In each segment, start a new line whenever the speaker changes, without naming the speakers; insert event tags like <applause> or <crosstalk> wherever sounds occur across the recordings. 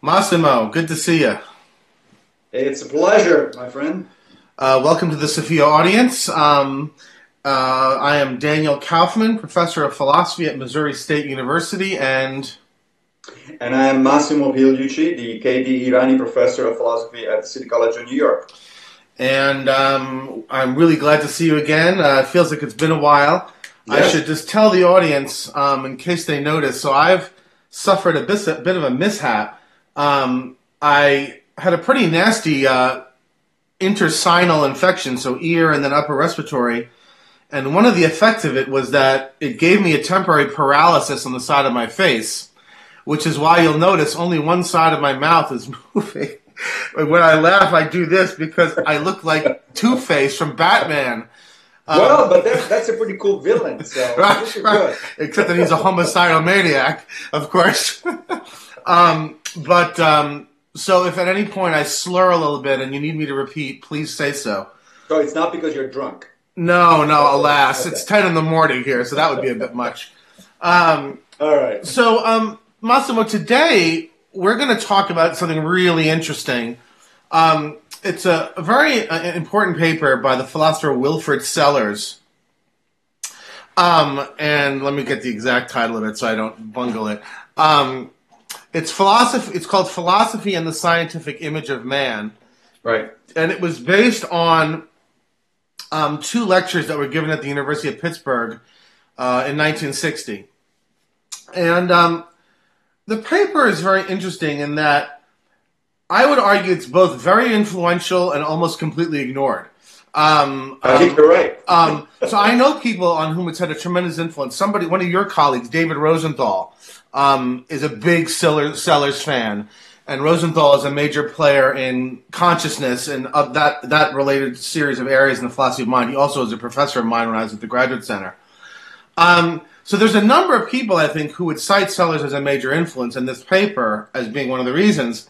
Massimo, good to see you.
It's a pleasure, my friend.
Uh, welcome to the Sophia audience. Um, uh, I am Daniel Kaufman, professor of philosophy at Missouri State University, and
and I am Massimo Pigliucci, the KD Irani professor of philosophy at City College of New York.
And um, I'm really glad to see you again. Uh, it feels like it's been a while. Yes. I should just tell the audience, um, in case they notice. So I've suffered a bit of a mishap. Um, I had a pretty nasty uh, intersinal infection, so ear and then upper respiratory. And one of the effects of it was that it gave me a temporary paralysis on the side of my face, which is why you'll notice only one side of my mouth is <laughs> moving. when I laugh, I do this because I look like Two Face from Batman.
Um, well, but that's, that's a pretty cool villain. So <laughs> right, right.
Except that he's a homicidal maniac, of course. <laughs> um, but um, so, if at any point I slur a little bit and you need me to repeat, please say so.
So it's not because you're drunk.
No, no, alas, okay. it's ten in the morning here, so that would be a bit much. Um,
All right.
So, um, Massimo, today we're going to talk about something really interesting. Um, it's a, a very uh, important paper by the philosopher Wilfrid Sellars. Um, and let me get the exact title of it so I don't bungle it. Um, it's philosophy. It's called Philosophy and the Scientific Image of Man.
Right.
And it was based on um, two lectures that were given at the University of Pittsburgh uh, in 1960. And um, the paper is very interesting in that I would argue it's both very influential and almost completely ignored. Um,
I think um, you're right.
um, so I know people on whom it's had a tremendous influence. Somebody, one of your colleagues, David Rosenthal, um, is a big Sellers, Sellars fan, and Rosenthal is a major player in consciousness and of that that related series of areas in the philosophy of mind. He also is a professor of mine when I was at the Graduate Center. Um, so there's a number of people I think who would cite Sellars as a major influence in this paper as being one of the reasons.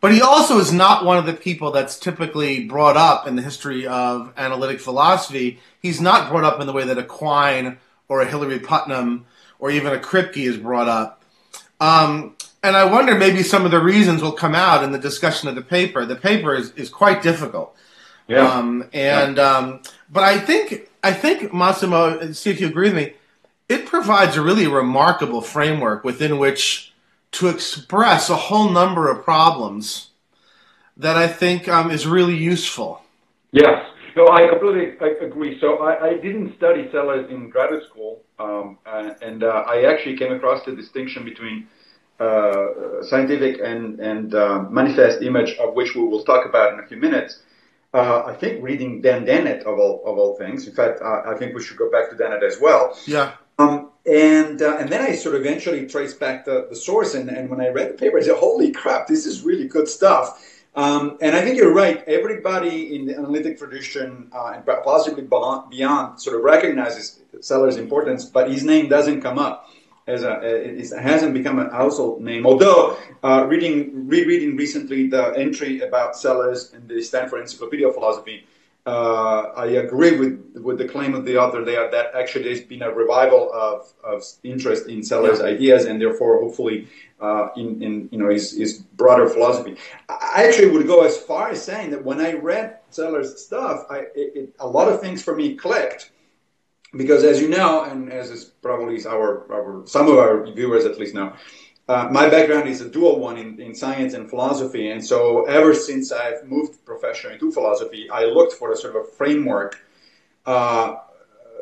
But he also is not one of the people that's typically brought up in the history of analytic philosophy. He's not brought up in the way that a Quine or a Hilary Putnam or even a Kripke is brought up. Um, and I wonder maybe some of the reasons will come out in the discussion of the paper. The paper is, is quite difficult.
Yeah.
Um, and yeah. Um, but I think I think Massimo, see if you agree with me, it provides a really remarkable framework within which to express a whole number of problems that I think um, is really useful.
Yes. No, I completely agree. So I, I didn't study Sellars in graduate school, um, and uh, I actually came across the distinction between uh, scientific and, and uh, manifest image, of which we will talk about in a few minutes. Uh, I think reading Dan Dennett of all of all things. In fact, uh, I think we should go back to Dennett as well.
Yeah.
Um, and uh, and then I sort of eventually traced back the, the source, and, and when I read the paper, I said, "Holy crap, this is really good stuff." Um, and I think you're right. Everybody in the analytic tradition uh, and possibly beyond sort of recognizes Sellars' importance, but his name doesn't come up as a it hasn't become a household name. Although uh, reading rereading recently the entry about Sellars in the Stanford Encyclopedia of Philosophy uh, I agree with with the claim of the author there that actually there's been a revival of, of interest in Sellars' yeah. ideas and therefore hopefully uh, in, in you know his, his broader philosophy. I actually would go as far as saying that when I read Sellars' stuff, I, it, it, a lot of things for me clicked because as you know, and as is probably our, our some of our viewers at least know, uh, my background is a dual one in, in science and philosophy, and so ever since I've moved professionally to philosophy, I looked for a sort of a framework uh,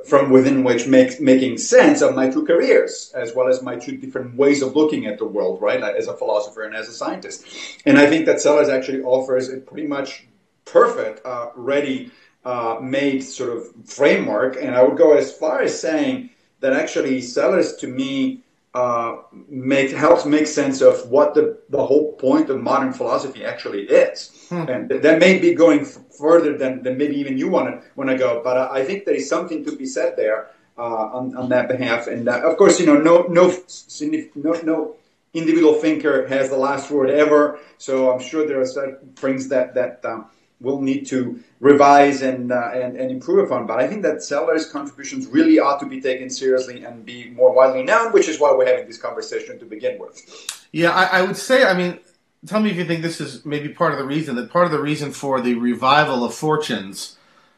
from within which makes making sense of my two careers, as well as my two different ways of looking at the world, right, as a philosopher and as a scientist. And I think that Sellars actually offers a pretty much perfect, uh, ready uh, made sort of framework. And I would go as far as saying that actually Sellars to me uh, make helps make sense of what the, the whole point of modern philosophy actually is. Hmm. And that may be going f- further than, than maybe even you want to want to go. But uh, I think there is something to be said there uh, on, on that behalf. And uh, of course, you know, no no no no individual thinker has the last word ever. So I'm sure there are certain things that that um, will need to revise and, uh, and, and improve upon. But I think that Sellars' contributions really ought to be taken seriously and be more widely known, which is why we're having this conversation to begin with.
Yeah, I, I would say, I mean, tell me if you think this is maybe part of the reason that part of the reason for the revival of fortunes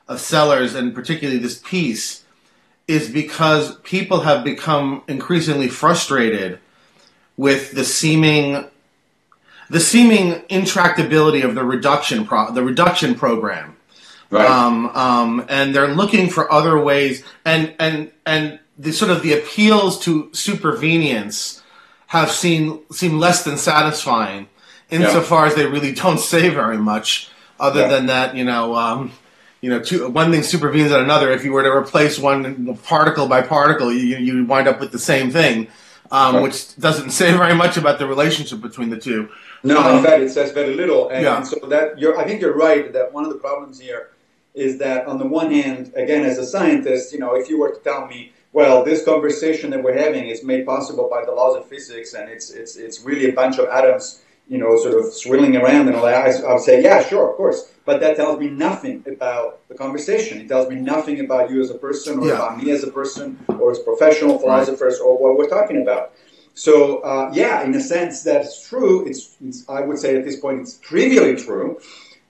of Sellars and particularly this piece is because people have become increasingly frustrated with the seeming the seeming intractability of the reduction pro- the reduction program.
Right.
Um, um, and they're looking for other ways and and and the sort of the appeals to supervenience have seen seem less than satisfying insofar as they really don't <laughs> say very much other
Yeah.
than that, you know, um, you know, two, one thing supervenes on another. If you were to replace one particle by particle, you you wind up with the same thing, um, which doesn't <laughs> say very much about the relationship between the two.
No,
Um,
in fact, it says very little, and,
Yeah.
and so that you're. I think you're right that one of the problems here is that on the one hand, again, as a scientist, you know, if you were to tell me, well, this conversation that we're having is made possible by the laws of physics, and it's it's it's really a bunch of atoms, you know, sort of swirling around and all that, I, I would say, yeah, sure, of course, but that tells me nothing about the conversation. It tells me nothing about you as a person, or
Yeah.
about me as a person, or as professional philosophers, or what we're talking about. So uh, yeah, in a sense, that's true. It's, it's I would say at this point it's trivially true,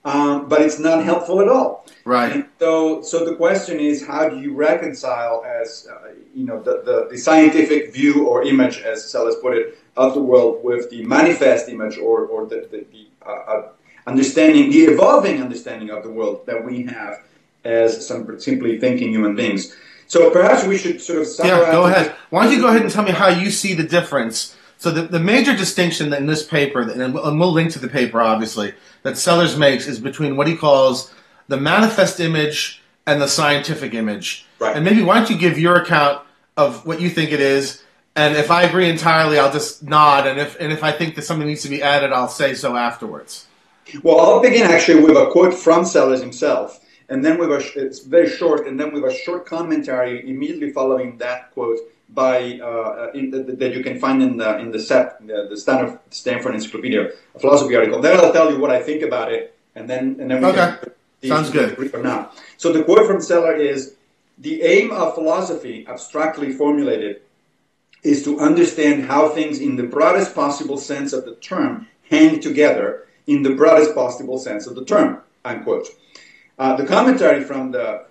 um, but it's not helpful at all.
Right.
And so, so the question is, how do you reconcile, as uh, you know, the, the, the scientific view or image, as Sellars put it, of the world with the manifest image or, or the, the, the uh, uh, understanding, the evolving understanding of the world that we have as some simply thinking human beings. So perhaps we should sort of summarize.
Yeah, go ahead. Why don't you go ahead and tell me how you see the difference? So the, the major distinction in this paper, and we'll and we'll link to the paper obviously, that Sellars makes is between what he calls the manifest image and the scientific image.
Right.
And maybe why don't you give your account of what you think it is, and if I agree entirely, I'll just nod, and if and if I think that something needs to be added, I'll say so afterwards.
Well, I'll begin actually with a quote from Sellars himself, and then with a it's very short, and then with a short commentary immediately following that quote by uh, in the, that you can find in the in the SEP, the, the Stanford, Stanford Encyclopedia, a philosophy article. Then I'll tell you what I think about it, and then and then we
Okay.
can
Sounds good.
agree or not. So the quote from Seller is: "The aim of philosophy, abstractly formulated, is to understand how things in the broadest possible sense of the term hang together in the broadest possible sense of the term. Unquote. Uh, the commentary from the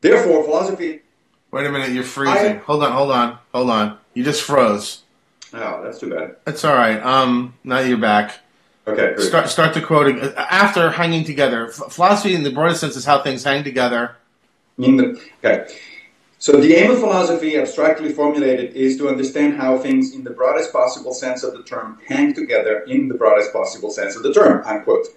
Therefore, philosophy.
Wait a minute, you're freezing.
I-
hold on, hold on, hold on. You just froze.
Oh, that's too bad.
That's all right. Um, now you're back.
Okay.
Start, start the quoting. After hanging together, philosophy in the broadest sense is how things hang together.
In the, okay. So the aim of philosophy, abstractly formulated, is to understand how things in the broadest possible sense of the term hang together in the broadest possible sense of the term. Unquote.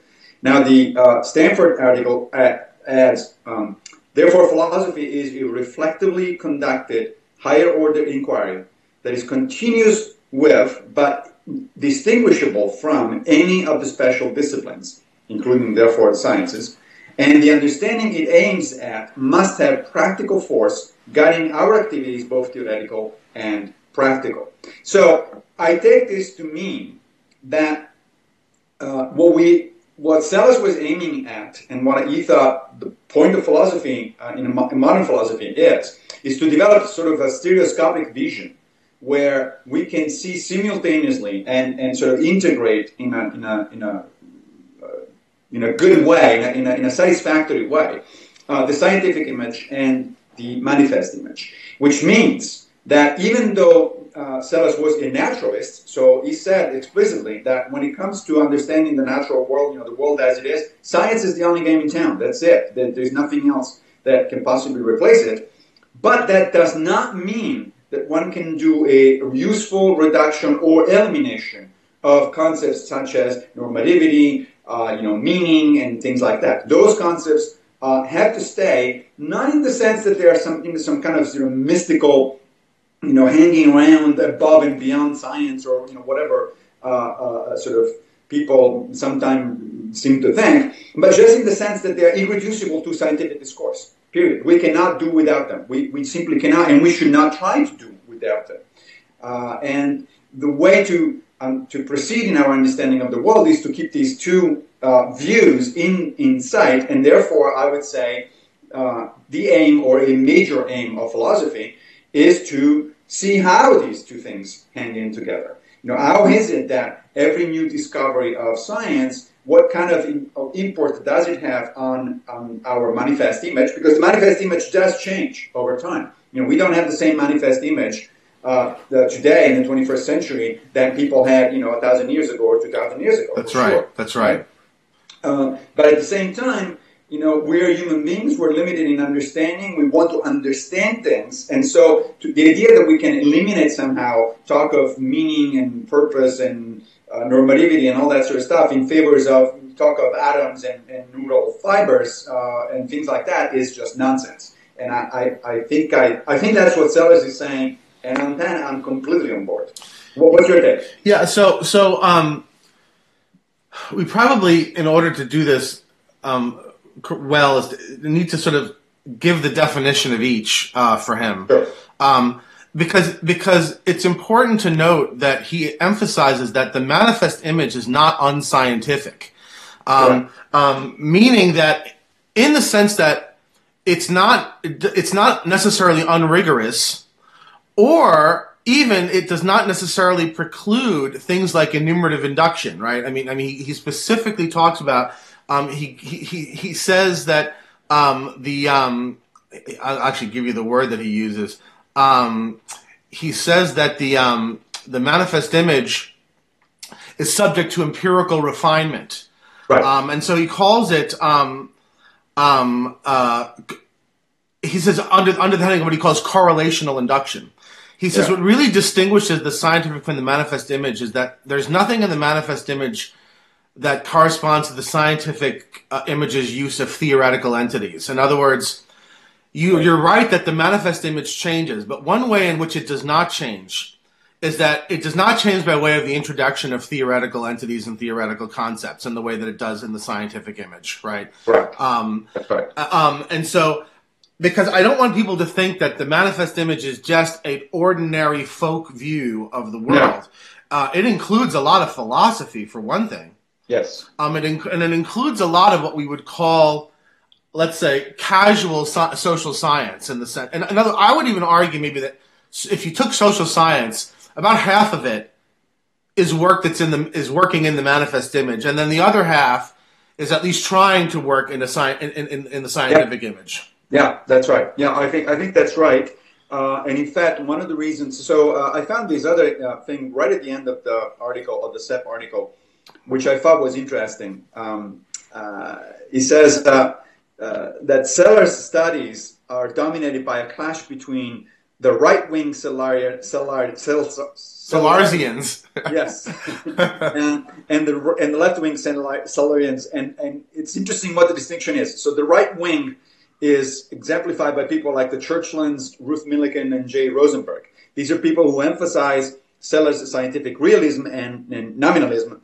Now the uh, Stanford article adds, um, therefore philosophy is a reflectively conducted higher order inquiry that is continuous with but distinguishable from any of the special disciplines, including therefore sciences, and the understanding it aims at must have practical force guiding our activities, both theoretical and practical. So I take this to mean that uh, what we what Sellars was aiming at, and what he thought the point of philosophy uh, in, mo- in modern philosophy is, is to develop sort of a stereoscopic vision where we can see simultaneously and, and sort of integrate in a, in a, in a in a good way, in a, in a, in a satisfactory way, uh, the scientific image and the manifest image. Which means that even though uh, Sellars was a naturalist, so he said explicitly that when it comes to understanding the natural world, you know, the world as it is, science is the only game in town. That's it. There- There's nothing else that can possibly replace it. But that does not mean that one can do a useful reduction or elimination of concepts such as normativity, uh, you know, meaning, and things like that. Those concepts uh, have to stay, not in the sense that they are some in some kind of mystical, you know, hanging around above and beyond science or you know whatever uh, uh, sort of people sometimes seem to think, but just in the sense that they are irreducible to scientific discourse. Period. We cannot do without them. We, we simply cannot, and we should not try to do without them. Uh, and the way to um, to proceed in our understanding of the world is to keep these two uh, views in in sight, and therefore, I would say uh, the aim or a major aim of philosophy is to see how these two things hang in together. You know, how is it that every new discovery of science, what kind of, in, of import does it have on, on our manifest image? Because the manifest image does change over time. You know, we don't have the same manifest image uh, the, today in the 21st century than people had, you know, a thousand years ago or two thousand years ago.
That's right. Sure. That's right.
Uh, but at the same time, you know, we're human beings. We're limited in understanding. We want to understand things, and so to, the idea that we can eliminate somehow talk of meaning and purpose and uh, normativity and all that sort of stuff in favors of talk of atoms and, and neural fibers uh, and things like that is just nonsense. And I, I, I, think I, I think that's what Sellars is saying, and on that I'm completely on board. What, what's your take?
Yeah, so so um, we probably, in order to do this um, well, is need to sort of give the definition of each uh, for him.
Sure.
Um, because because it's important to note that he emphasizes that the manifest image is not unscientific, um, um, meaning that in the sense that it's not it's not necessarily unrigorous, or even it does not necessarily preclude things like enumerative induction, right? I mean, I mean, he, he specifically talks about um, he, he he says that um, the um, I'll actually give you the word that he uses. Um, he says that the um, the manifest image is subject to empirical refinement,
right?
Um, and so he calls it. Uh, he says under under the heading of what he calls correlational induction. He says yeah. what really distinguishes the scientific from the manifest image is that there's nothing in the manifest image that corresponds to the scientific uh, image's use of theoretical entities. In other words, you, you're right that the manifest image changes, but one way in which it does not change is that it does not change by way of the introduction of theoretical entities and theoretical concepts in the way that it does in the scientific image, right?
Right.
Um,
That's right. Uh,
um, and so, because I don't want people to think that the manifest image is just an ordinary folk view of the world. Uh, it includes a lot of philosophy, for one thing.
Yes.
Um, it inc- and it includes a lot of what we would call, let's say, casual so- social science in the sense. And another, I would even argue maybe that if you took social science, about half of it is work that's in the is working in the manifest image, and then the other half is at least trying to work in a sci- in, in, in the scientific
yeah.
image.
Yeah, that's right. Yeah, I think I think that's right. Uh, and in fact, one of the reasons. So uh, I found this other uh, thing right at the end of the article, of the SEP article, which I thought was interesting. Um, uh, he says that, uh, that Sellars' studies are dominated by a clash between the right wing Salarian, Salar, Sal,
Salarsians. <laughs>
yes. and, and, the, and the left wing Salarians. And, and it's interesting what the distinction is. So the right wing is exemplified by people like the Churchlands, Ruth Millikan, and Jay Rosenberg. These are people who emphasize Sellars' scientific realism and, and nominalism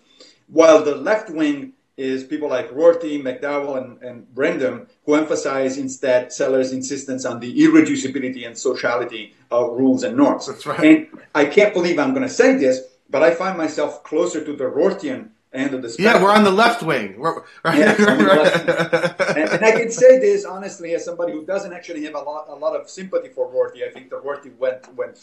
while the left wing is people like Rorty, McDowell, and, and Brandom, who emphasize instead Sellars' insistence on the irreducibility and sociality of rules and norms.
That's right.
And I can't believe I'm going to say this, but I find myself closer to the Rortian end of the spectrum.
Yeah, we're on the left wing. We're, right.
Yes, <laughs> and, and, I can say this honestly as somebody who doesn't actually have a lot, a lot of sympathy for Rorty. I think that Rorty went went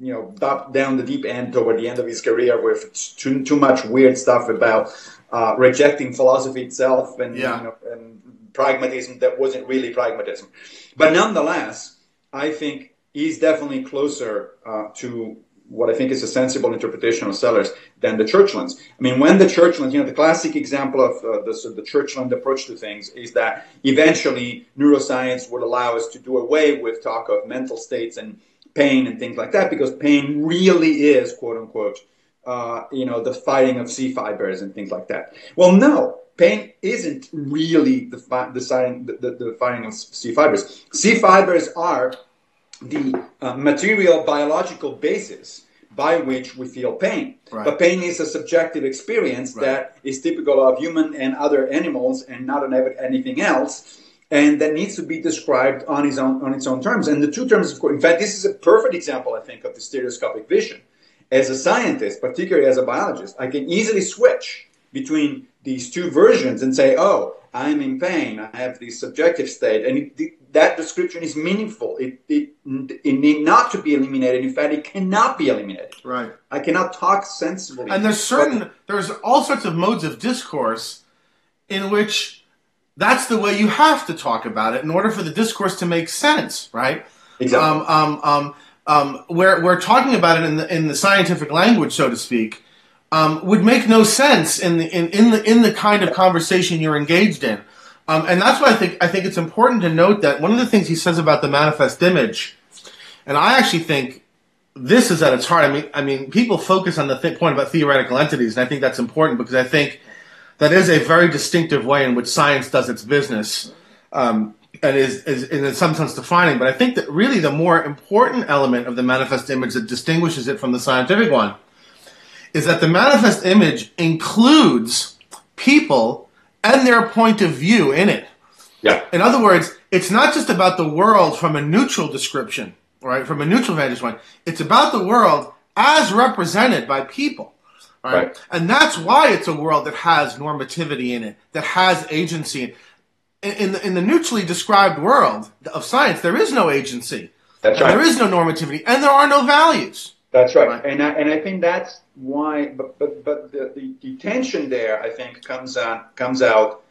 you know, down the deep end toward the end of his career with too, too much weird stuff about uh, rejecting philosophy itself and,
yeah.
you know, and pragmatism that wasn't really pragmatism. But nonetheless, I think he's definitely closer uh, to what I think is a sensible interpretation of Sellars than the Churchlands. I mean, when the Churchlands, you know, the classic example of uh, the, the Churchland approach to things is that eventually neuroscience would allow us to do away with talk of mental states and pain and things like that because pain really is quote unquote uh, you know the fighting of C fibers and things like that. Well, no, pain isn't really the fi- the, the, the, the fighting of C fibers. C fibers are the uh, material biological basis by which we feel pain.
Right.
But pain is a subjective experience
right.
that is typical of human and other animals and not on anything else and that needs to be described on its own on its own terms. And the two terms, of course, in fact, this is a perfect example, I think, of the stereoscopic vision. As a scientist, particularly as a biologist, I can easily switch between these two versions and say, "Oh, I'm in pain. I have this subjective state," and it, that description is meaningful. It, it, it need not to be eliminated. In fact, it cannot be eliminated.
Right.
I cannot talk sensibly.
And there's certain there's all sorts of modes of discourse in which that's the way you have to talk about it in order for the discourse to make sense, right?
Exactly.
Um, um, um, um, where we're talking about it in the in the scientific language, so to speak, um, would make no sense in the in, in the in the kind of conversation you're engaged in. Um, and that's why I think I think it's important to note that one of the things he says about the manifest image, and I actually think this is at its heart. I mean, I mean, people focus on the th- point about theoretical entities, and I think that's important because I think that is a very distinctive way in which science does its business, um, and is, is in some sense defining. But I think that really the more important element of the manifest image that distinguishes it from the scientific one is that the manifest image includes people and their point of view in it.
Yeah.
In other words, it's not just about the world from a neutral description, right? From a neutral vantage point. It's about the world as represented by people. Right?
Right.
And that's why it's a world that has normativity in it, that has agency. In, in, the, in the neutrally described world of science, there is no agency.
That's right.
There is no normativity, and there are no values.
That's right,
Right.
and I, and I think that's why. But but but the, the, the tension there, I think, comes on comes out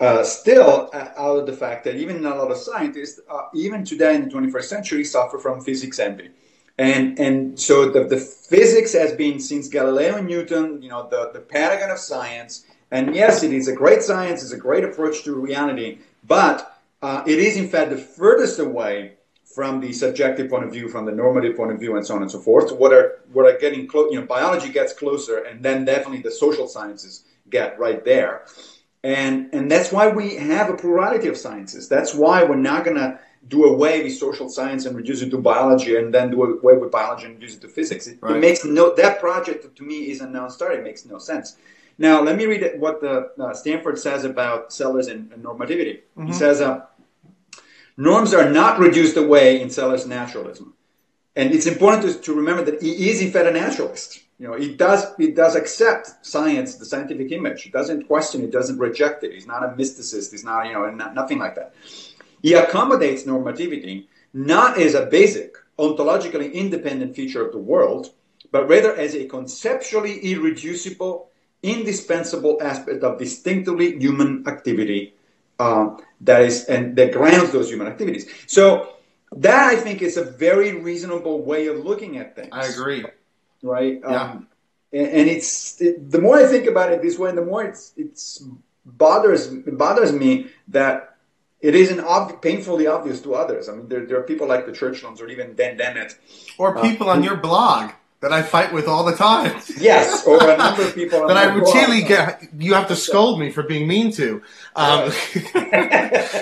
uh, still uh, out of the fact that even a lot of scientists, uh, even today in the 21st century, suffer from physics envy, and and so the, the physics has been since Galileo and Newton, you know, the the paragon of science. And yes, it is a great science, it's a great approach to reality, but uh, it is in fact the furthest away from the subjective point of view, from the normative point of view, and so on and so forth. What are what are getting close? You know, biology gets closer, and then definitely the social sciences get right there. And and that's why we have a plurality of sciences. That's why we're not going to do away with social science and reduce it to biology, and then do away with biology and reduce it to physics. It,
Right.
it makes no that project to me is a non-starter. It makes no sense. Now, let me read what the uh, Stanford says about Sellars and, and normativity. He says. Uh, Norms are not reduced away in Sellars' naturalism. And it's important to, to remember that he is in fact a naturalist. You know, he does he does accept science, the scientific image. He doesn't question it, doesn't reject it. He's not a mysticist. He's not, you know, not, nothing like that. He accommodates normativity not as a basic, ontologically independent feature of the world, but rather as a conceptually irreducible, indispensable aspect of distinctively human activity um, that is and that grounds those human activities. So that I think is a very reasonable way of looking at things.
I agree.
Right?
Yeah.
Um, and, and it's it, the more I think about it this way, the more it's it's bothers it bothers me that it isn't ob- painfully obvious to others. I mean, there, there are people like the Churchlands or even Dan Dennett.
Or people on your blog that I fight with all the time.
Yes, or a number of <laughs> people
that I routinely get. You have to scold me for being mean to, um, <laughs>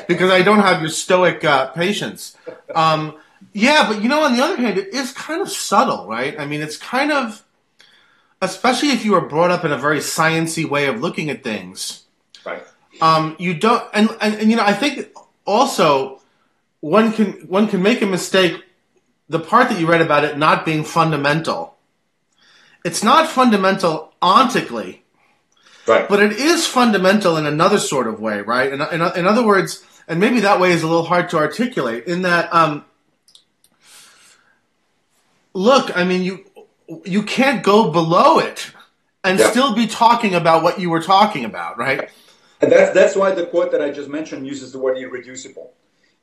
because I don't have your stoic uh, patience. Um, yeah, but you know, on the other hand, it is kind of subtle, right? I mean, it's kind of, especially if you were brought up in a very sciency way of looking at things.
Right.
Um, you don't, and, and, and you know, I think also one can one can make a mistake. The part that you read about it not being fundamental, it's not fundamental ontically,
Right.
but it is fundamental in another sort of way, right? In, in, in other words, and maybe that way is a little hard to articulate. In that, um, look, I mean, you you can't go below it and
Yeah.
still be talking about what you were talking about, right?
And that's that's why the quote that I just mentioned uses the word irreducible.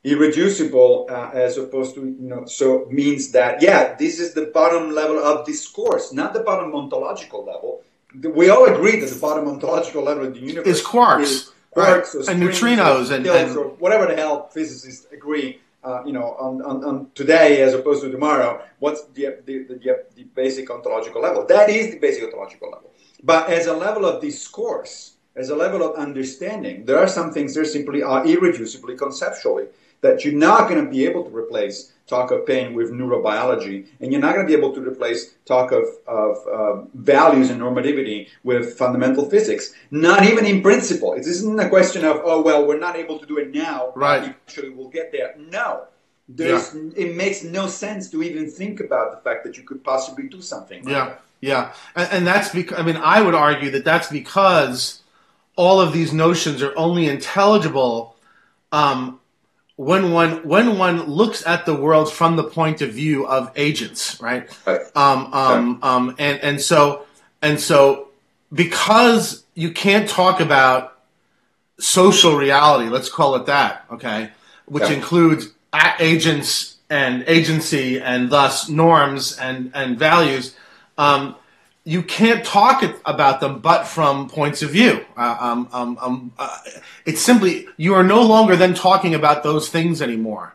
Irreducible, uh, as opposed to you know, so means that yeah, this is the bottom level of discourse, not the bottom ontological level. We all agree that the bottom ontological level of the universe
Is quarks,
is quarks
right,
or
and neutrinos and- and-
or whatever the hell physicists agree. Uh, you know, on, on, on today as opposed to tomorrow. What's the, the, the, the basic ontological level? That is the basic ontological level. But as a level of discourse, as a level of understanding, there are some things that simply are irreducibly conceptually that you're not going to be able to replace talk of pain with neurobiology, and you're not going to be able to replace talk of, of uh, values and normativity with fundamental physics. Not even in principle. It isn't a question of, oh, well, we're not able to do it now.
Right.
Eventually we'll get there. No. There's, It makes no sense to even think about the fact that you could possibly do something. like
Yeah, yeah, and, and that's because I mean I would argue that that's because all of these notions are only intelligible um, when one when one looks at the world from the point of view of agents, right?
Right.
Um, um, um, and and so and so because you can't talk about social reality, let's call it that, okay, which
Yeah.
includes agents and agency and thus norms and and values. Um, you can't talk about them but from points of view. Uh, um, um, um, uh, it's simply you are no longer then talking about those things anymore.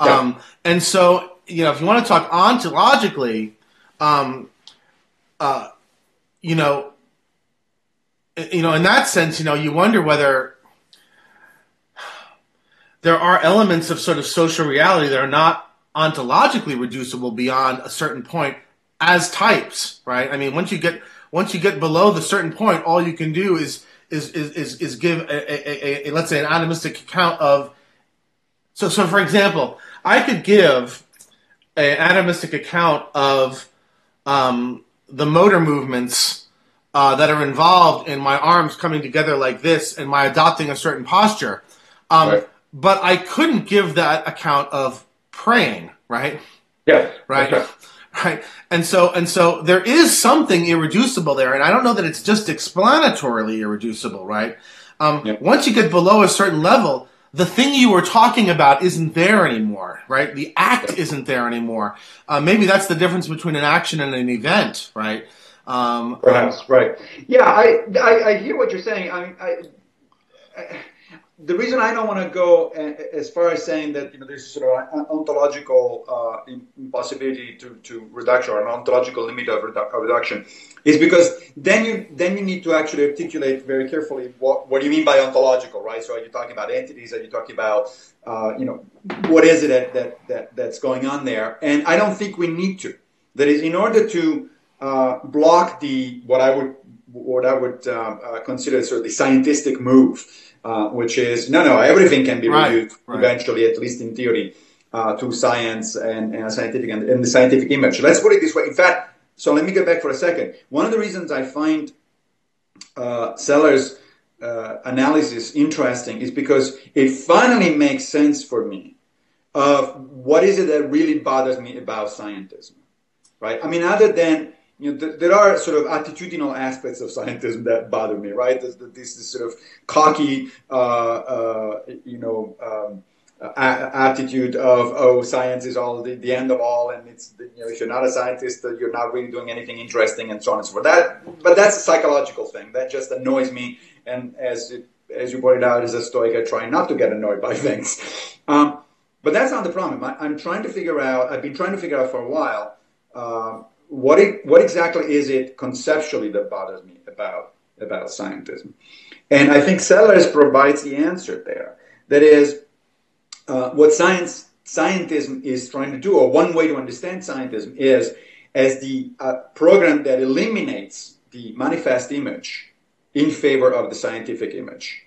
Um, And so, you know, if you want to talk ontologically, um, uh, you know, you know, in that sense, you know, you wonder whether there are elements of sort of social reality that are not ontologically reducible beyond a certain point as types, right? I mean, once you get once you get below the certain point, all you can do is is is is, is give a, a, a, a let's say an atomistic account of. So, so for example, I could give an atomistic account of um, the motor movements uh, that are involved in my arms coming together like this and my adopting a certain posture. Um,
Right.
But I couldn't give that account of praying, right?
Yes.
right
That's
right. And so and so there is something irreducible there. And i don't know that it's just explanatorily irreducible right? Um,
Yep.
once you get below a certain level the thing you were talking about isn't there anymore right? The act isn't there anymore. Uh, maybe that's the difference between an action and an event right? Um,
Perhaps right. Yeah, I, I I hear what you're saying. I, I, I the reason I don't want to go as far as saying that you know there's sort of an ontological uh, impossibility to, to reduction or an ontological limit of, redu- of reduction is because then you then you need to actually articulate very carefully what what do you mean by ontological, right? So are you talking about entities? Are you talking about uh, you know what is it that, that that that's going on there? And I don't think we need to. That is, in order to uh, block the what I would what I would um, uh, consider sort of the scientific move, uh, which is no, no, everything can be
Right,
reduced
right.
eventually, at least in theory, uh, to science and, and scientific and, and the scientific image. Let's put it this way. In fact, so let me get back for a second. One of the reasons I find uh, Sellars' uh, analysis interesting is because it finally makes sense for me of what is it that really bothers me about scientism, right? I mean, other than you know, th- there are sort of attitudinal aspects of scientism that bother me, right? This, this, this sort of cocky, uh, uh, you know, um, a- attitude of oh, science is all the, the end of all, and it's you know, if you're not a scientist, uh, you're not really doing anything interesting, and so on and so forth. That, but that's a psychological thing that just annoys me, and as it, as you pointed out, as a Stoic, I try not to get annoyed by <laughs> things. Um, but that's not the problem. I, I'm trying to figure out. I've been trying to figure out for a while. Uh, what it, what exactly is it conceptually that bothers me about about scientism? And I think Sellars provides the answer there. That is, uh, what science scientism is trying to do, or one way to understand scientism is as the uh, program that eliminates the manifest image in favor of the scientific image.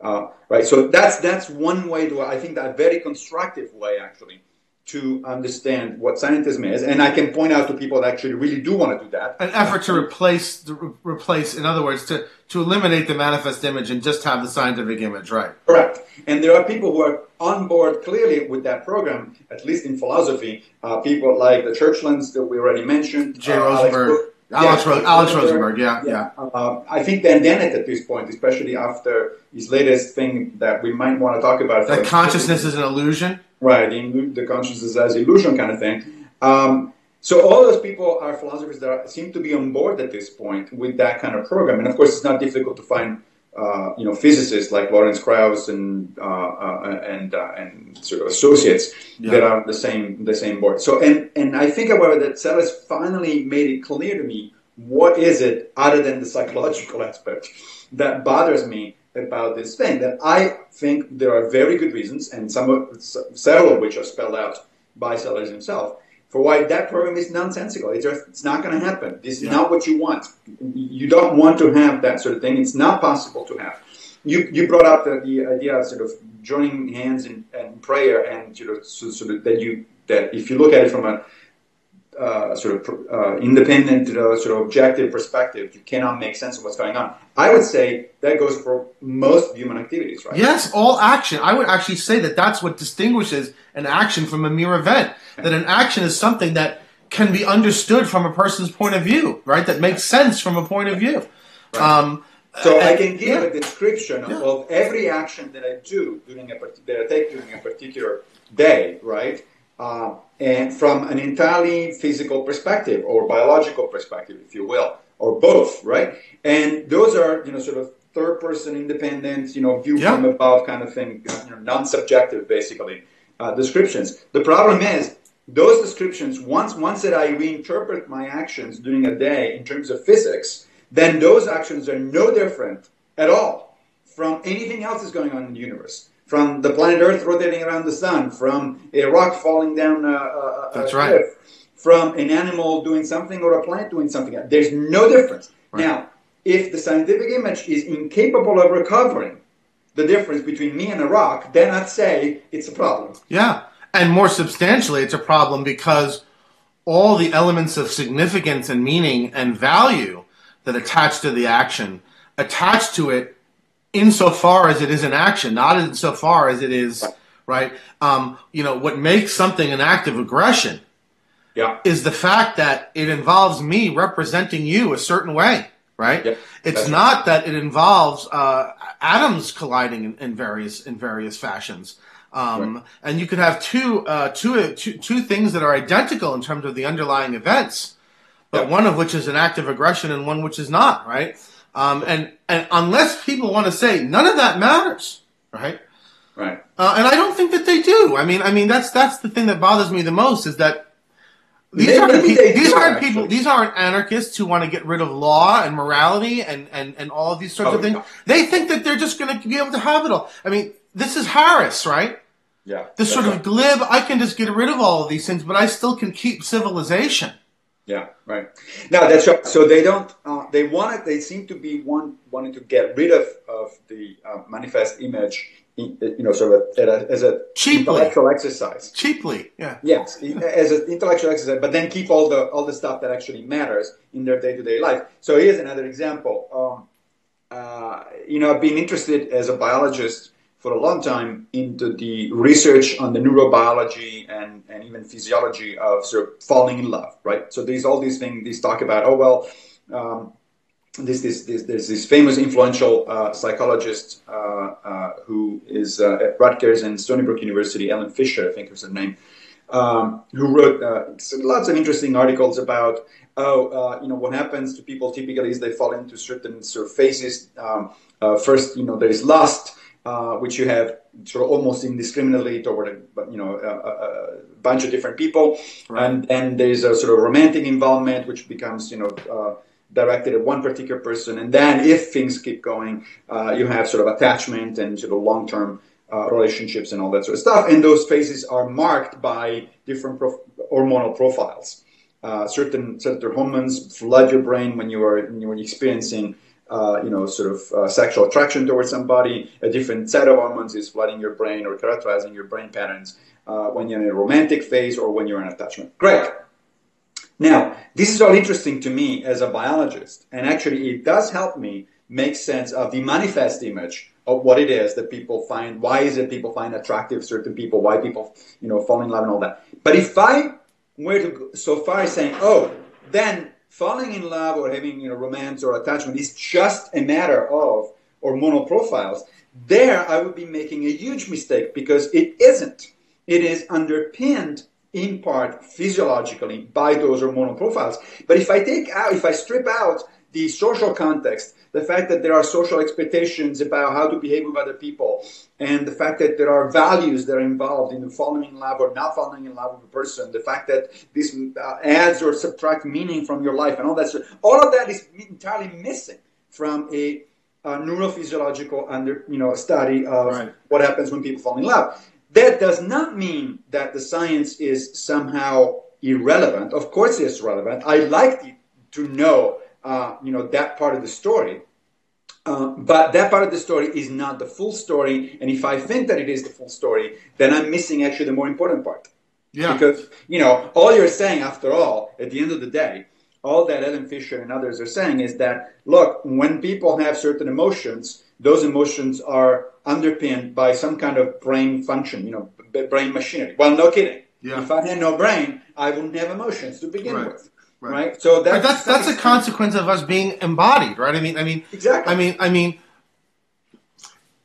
Uh, right. So that's that's one way to I think that very constructive way actually to understand what scientism is, and I can point out to people that actually really do want to do that.
an effort to replace to re- replace in other words to to eliminate the manifest image and just have the scientific image right
Correct. And there are people who are on board clearly with that program, at least in philosophy. Uh, people like the Churchlands that we already mentioned.
Jay
uh, Alex
Rosenberg.
Bro-
Alex
yeah,
Ro- Alex Rosenberg, yeah, yeah.
Uh, I think Dan Dennett at this point, especially after his latest thing that we might want to talk about.
that consciousness is an illusion
Right, the, the consciousness as illusion kind of thing. Um, so all those people are philosophers that are, seem to be on board at this point with that kind of program. And of course, it's not difficult to find, uh, you know, physicists like Lawrence Krauss and uh, uh, and uh, and sort of associates
Yeah.
that are the same the same board. So and and I think, however, that Sellars finally made it clear to me what is it other than the psychological aspect that bothers me about this thing that I think there are very good reasons, and some of, several of which are spelled out by Sellars himself, for why that program is nonsensical. It's, just, it's not going to happen. This is
Yeah.
not what you want. You don't want to have that sort of thing. It's not possible to have. You, you brought up the, the idea of sort of joining hands in, in prayer, and you know, so, sort of that you that if you look at it from a uh, sort of uh, independent, uh, sort of objective perspective, you cannot make sense of what's going on. I would say that goes for most human activities, right?
Yes, all action. I would actually say that that's what distinguishes an action from a mere event. That an action is something that can be understood from a person's point of view, right? That makes sense from a point of view. Right. Um,
so I can give yeah. a description yeah. of every action that I do during a that I take during a particular day, right? Uh, and from an entirely physical perspective or biological perspective, if you will, or both, right? And those are, you know, sort of third person independent, you know, view yeah. from above kind of thing, you know, non subjective, basically, uh, descriptions. The problem is, those descriptions, once, once that I reinterpret my actions during a day in terms of physics, then those actions are no different at all from anything else that's going on in the universe from the planet Earth rotating around the sun, from a rock falling down a, a,
That's a right. cliff,
from an animal doing something or a plant doing something. There's no difference. Right. Now, if the scientific image is incapable of recovering the difference between me and a rock, then I'd say it's a problem.
Yeah. And more substantially, it's a problem because all the elements of significance and meaning and value that attach to the action attach to it insofar as it is an action, not insofar as it is right. Um, you know what makes something an act of aggression.
Yeah.
Is the fact that it involves me representing you a certain way, right? Yeah, it's not right. that it involves uh, atoms colliding in, in, various in various fashions. Um, right. And you could have two, uh, two, two, two things that are identical in terms of the underlying events, but yeah. one of which is an act of aggression and one which is not, right? Um, and and unless people want to say none of that matters, right?
Right.
Uh, and I don't think that they do. I mean, I mean that's that's the thing that bothers me the most is that these maybe, aren't these aren't actually. people these aren't anarchists who want to get rid of law and morality and and and all of these sorts oh, of things. No. They think that they're just going to be able to have it all. I mean, this is Harris, right?
Yeah.
This sort right. of glib. I can just get rid of all of these things, but I still can keep civilization.
Yeah, right. No, that's right. So they don't. Uh, they wanted. They seem to be one wanting to get rid of of the uh, manifest image. In, you know, sort of a, as a
Cheaply.
intellectual exercise.
Cheaply, yeah.
Yes, as an intellectual exercise, but then keep all the all the stuff that actually matters in their day to day life. So here's another example. Um, uh, you know, I've been interested as a biologist for a long time into the research on the neurobiology and, and even physiology of sort of falling in love, right? So there's all these things, these talk about, oh, well, um, this, this, this, there's this famous influential uh, psychologist uh, uh, who is uh, at Rutgers and Stony Brook University, Ellen Fisher, I think was her name, um, who wrote uh, lots of interesting articles about, oh, uh, you know, what happens to people typically is they fall into certain sort of phases. Um, first, you know, there is lust, uh, which you have sort of almost indiscriminately toward a, you know a, a bunch of different people, right. and then there's a sort of romantic involvement which becomes you know. Uh, directed at one particular person, and then if things keep going, uh, you have sort of attachment and sort of long-term uh, relationships and all that sort of stuff. And those phases are marked by different prof- hormonal profiles. Uh, certain certain hormones flood your brain when you are when you're experiencing uh, you know, sort of uh, sexual attraction towards somebody. A different set of hormones is flooding your brain or characterizing your brain patterns uh, when you're in a romantic phase or when you're in attachment. Great. Now, this is all interesting to me as a biologist, and actually, it does help me make sense of the manifest image of what it is that people find. Why is it people find attractive certain people? Why people, you know, fall in love and all that. But if I were to go so far as saying, oh, then falling in love or having you know romance or attachment is just a matter of hormonal profiles, there I would be making a huge mistake because it isn't. It is underpinned in part physiologically by those hormonal profiles. But if I take out, if I strip out the social context, the fact that there are social expectations about how to behave with other people, and the fact that there are values that are involved in falling in love or not falling in love with a person, the fact that this uh, adds or subtract meaning from your life, and all that, all of that is entirely missing from a, a neurophysiological under you know study of right. what happens when people fall in love. That does not mean that the science is somehow irrelevant. Of course, it's relevant. I like to know uh, you know that part of the story. Uh, but that part of the story is not the full story, and if I think that it is the full story, then I'm missing actually the more important part.
Yeah.
Because, you know, all you're saying, after all, at the end of the day, all that Ellen Fisher and others are saying is that, look, when people have certain emotions, those emotions are underpinned by some kind of brain function, you know, brain machinery. Well, no kidding.
Yeah.
If I had no brain, I wouldn't have emotions to begin
Right.
with.
Right.
Right. So that's
Right, that's that's a consequence of us being embodied, right? I mean, I mean,
Exactly.
I mean, I mean,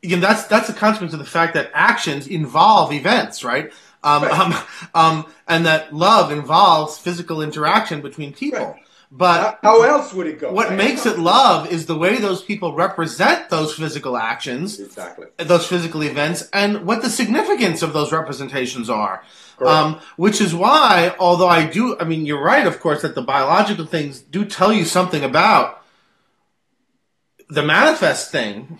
again, that's that's a consequence of the fact that actions involve events, right? Um,
Right.
um, um, and that love involves physical interaction between people. But
How, how else would it go?
what
right?
makes it love is the way those people represent those physical actions,
Exactly.
those physical events, and what the significance of those representations are. Um, which is why, although I do, I mean, you're right, of course, that the biological things do tell you something about the manifest thing.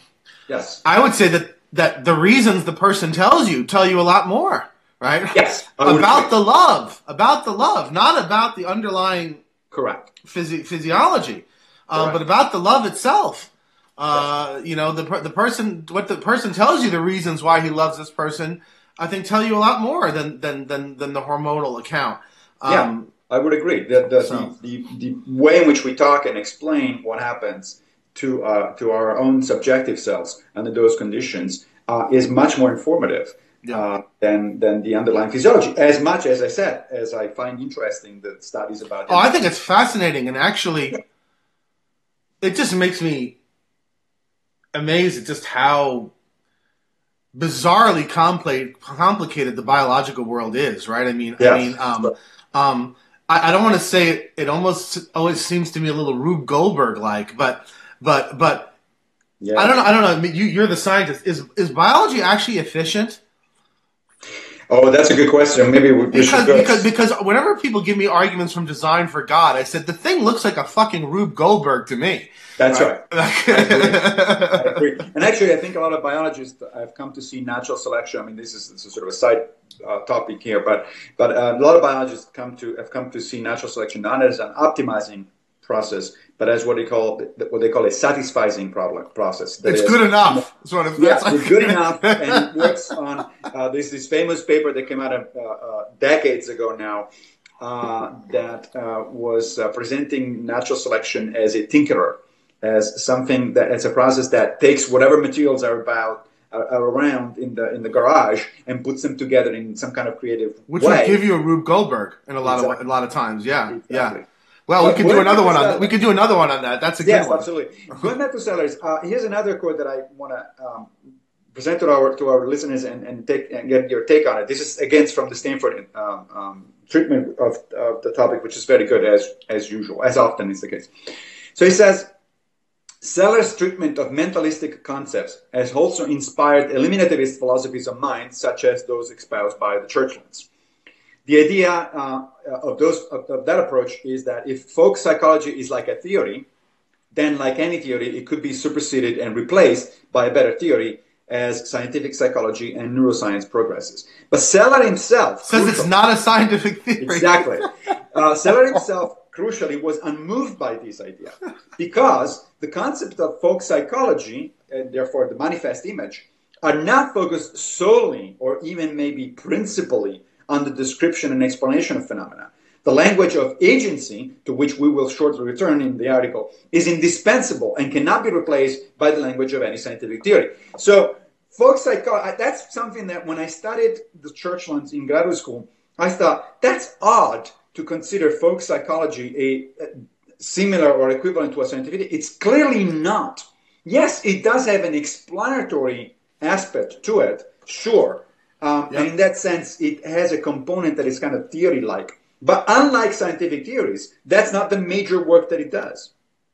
Yes.
I would say that that the reasons the person tells you tell you a lot more, right?
Yes.
About
agree.
the love, about the love, not about the underlying
Correct.
physi- physiology, um,
Correct.
but about the love itself. Uh, you know, the the person, what the person tells you, the reasons why he loves this person, I think, tell you a lot more than than than, than the hormonal account. Um,
yeah, I would agree. The, the,
so-
the, the, the way in which we talk and explain what happens to uh, to our own subjective selves under those conditions uh, is much more informative
Yeah.
uh, than than the underlying physiology. As much as I said, as I find interesting the studies about.
Oh, I think it's fascinating, and actually, it just makes me amazed at just how bizarrely compli- complicated the biological world is. Right? I mean, I mean, um, um, I, I don't want to say it. It almost always seems to me a little Rube Goldberg like, but but but
yeah.
I don't know. I don't know. I mean, you, you're the scientist. Is is biology actually efficient?
Oh, that's a good question. Maybe we, we
Because
should go.
because because whenever people give me arguments from Design for God, I said the thing looks like a fucking Rube Goldberg to me.
that's right. I
right. <laughs>
agree. And actually, I think a lot of biologists have come to see natural selection. I mean, this is, this is sort of a side uh, topic here, but but uh, a lot of biologists come to have come to see natural selection not as an optimizing process, but as what they call what they call a satisfying problem process. That
it's
is-
good enough. Sort of.
Yeah,
like-
it's good enough, and it <laughs> works on. Uh, there's this famous paper that came out of, uh, uh, decades ago now uh, that uh, was uh, presenting natural selection as a tinkerer, as something that as a process that takes whatever materials are about around in the in the garage and puts them together in some kind of creative
Which
way.
would give you a Rube Goldberg in a lot
Exactly.
of a lot of times. Yeah,
Exactly.
yeah. Well, we could do another one on that. We could do another one on that. That's a good
Yes,
one.
absolutely. Going back to Sellars, uh, here's another quote that I want to um, present to our to our listeners and, and take and get your take on it. This is again from the Stanford um, um, treatment of, of the topic, which is very good as as usual, as often is the case. So he says. Sellars' treatment of mentalistic concepts has also inspired eliminativist philosophies of mind, such as those espoused by the Churchlands. The idea uh, of those of, of that approach is that if folk psychology is like a theory, then like any theory, it could be superseded and replaced by a better theory as scientific psychology and neuroscience progresses. But Seller himself
Says it's not a scientific theory.
Exactly. Uh, Seller himself, crucially, was unmoved by this idea because the concept of folk psychology, and therefore the manifest image, are not focused solely or even maybe principally on the description and explanation of phenomena. The language of agency, to which we will shortly return in the article, is indispensable and cannot be replaced by the language of any scientific theory. So, folk psychology, that's something that when I studied the Churchlands in graduate school, I thought that's odd to consider folk psychology a, a similar or equivalent to a scientific. It's clearly not. Yes, it does have an explanatory aspect to it, sure. Um,
Yeah.
And in that sense, it has a component that is kind of theory like. But unlike scientific theories, that's not the major work that it does.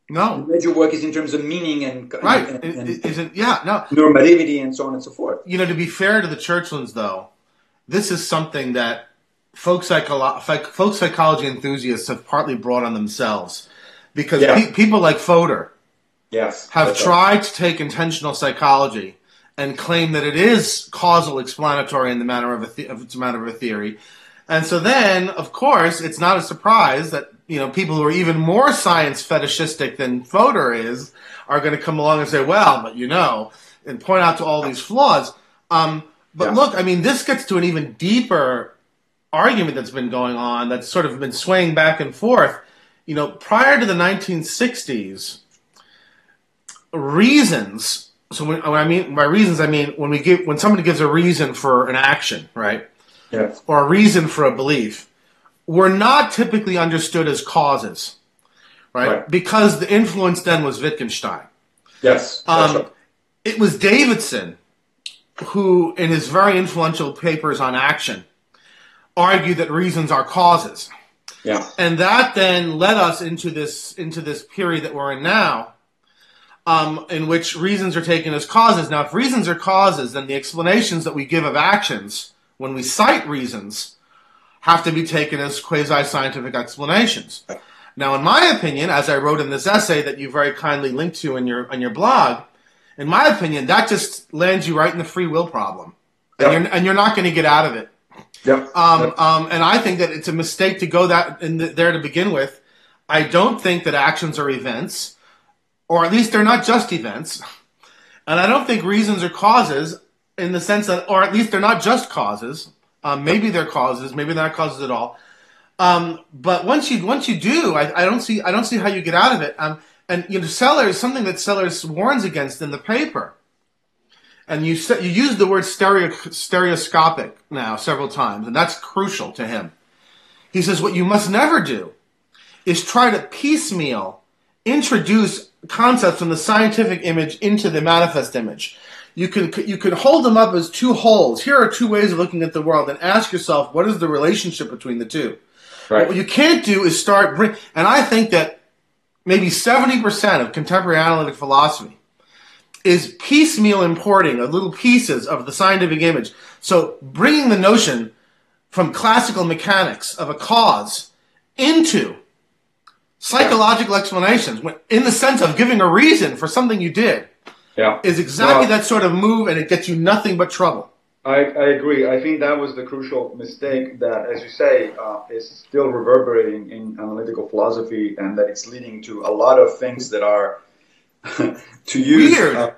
The
No.
major work is in terms of meaning and,
Right.
and,
It-
and
it isn't. Yeah. No.
normativity and so on and so forth.
you know, to be fair to the Churchlands, though, this is something that folk, psycholo- folk psychology enthusiasts have partly brought on themselves because
Yeah.
pe- people like Fodor
Yes.
have
that's right.
tried to take intentional psychology and claim that it is causal explanatory in the manner of a the- of its matter of a theory. And so then, of course, it's not a surprise that you know people who are even more science fetishistic than Fodor is are going to come along and say, "Well, but you know," and point out to all these flaws. Um, but
Yeah.
look, I mean, this gets to an even deeper argument that's been going on that's sort of been swaying back and forth. You know, prior to the 1960s, reasons. So when, when I mean by reasons, I mean when we give when somebody gives a reason for an action, right?
Yes.
Or a reason for a belief, were not typically understood as causes, right?
Right.
Because the influence then was Wittgenstein.
Yes.
Um,
right.
it was Davidson who, in his very influential papers on action, argued that reasons are causes,
Yeah.
and that then led us into this into this period that we're in now, um, in which reasons are taken as causes. Now, if reasons are causes, then the explanations that we give of actions when we cite reasons have to be taken as quasi scientific explanations. Now, in my opinion, as I wrote in this essay that you very kindly linked to in your on your blog, in my opinion, that just lands you right in the free will problem, and,
Yep.
you're, and you're not going to get out of it.
Yep.
Um,
Yep.
um, and I think that it's a mistake to go that in the, there to begin with. I don't think that actions are events, or at least they're not just events. And I don't think reasons are causes in the sense that, or at least they're not just causes. Um, maybe they're causes, maybe they're not causes at all. Um, but once you once you do, I, I don't see I don't see how you get out of it. Um, and you know, Sellars something that Sellars warns against in the paper and you you used the word stereo, stereoscopic now several times, and that's crucial to him. He says what you must never do is try to piecemeal introduce concepts from the scientific image into the manifest image. You can you can hold them up as two wholes. Here are two ways of looking at the world, and ask yourself what is the relationship between the two.
Right.
What you can't do is start bring, and I think that maybe seventy percent of contemporary analytic philosophy is piecemeal importing of little pieces of the scientific image. So bringing the notion from classical mechanics of a cause into psychological explanations, in the sense of giving a reason for something you did,
yeah.
is exactly
Well,
that sort of move, and it gets you nothing but trouble.
I, I agree. I think that was the crucial mistake that, as you say, uh, is still reverberating in analytical philosophy, and that it's leading to a lot of things that are <laughs> to use.
Weird.
uh,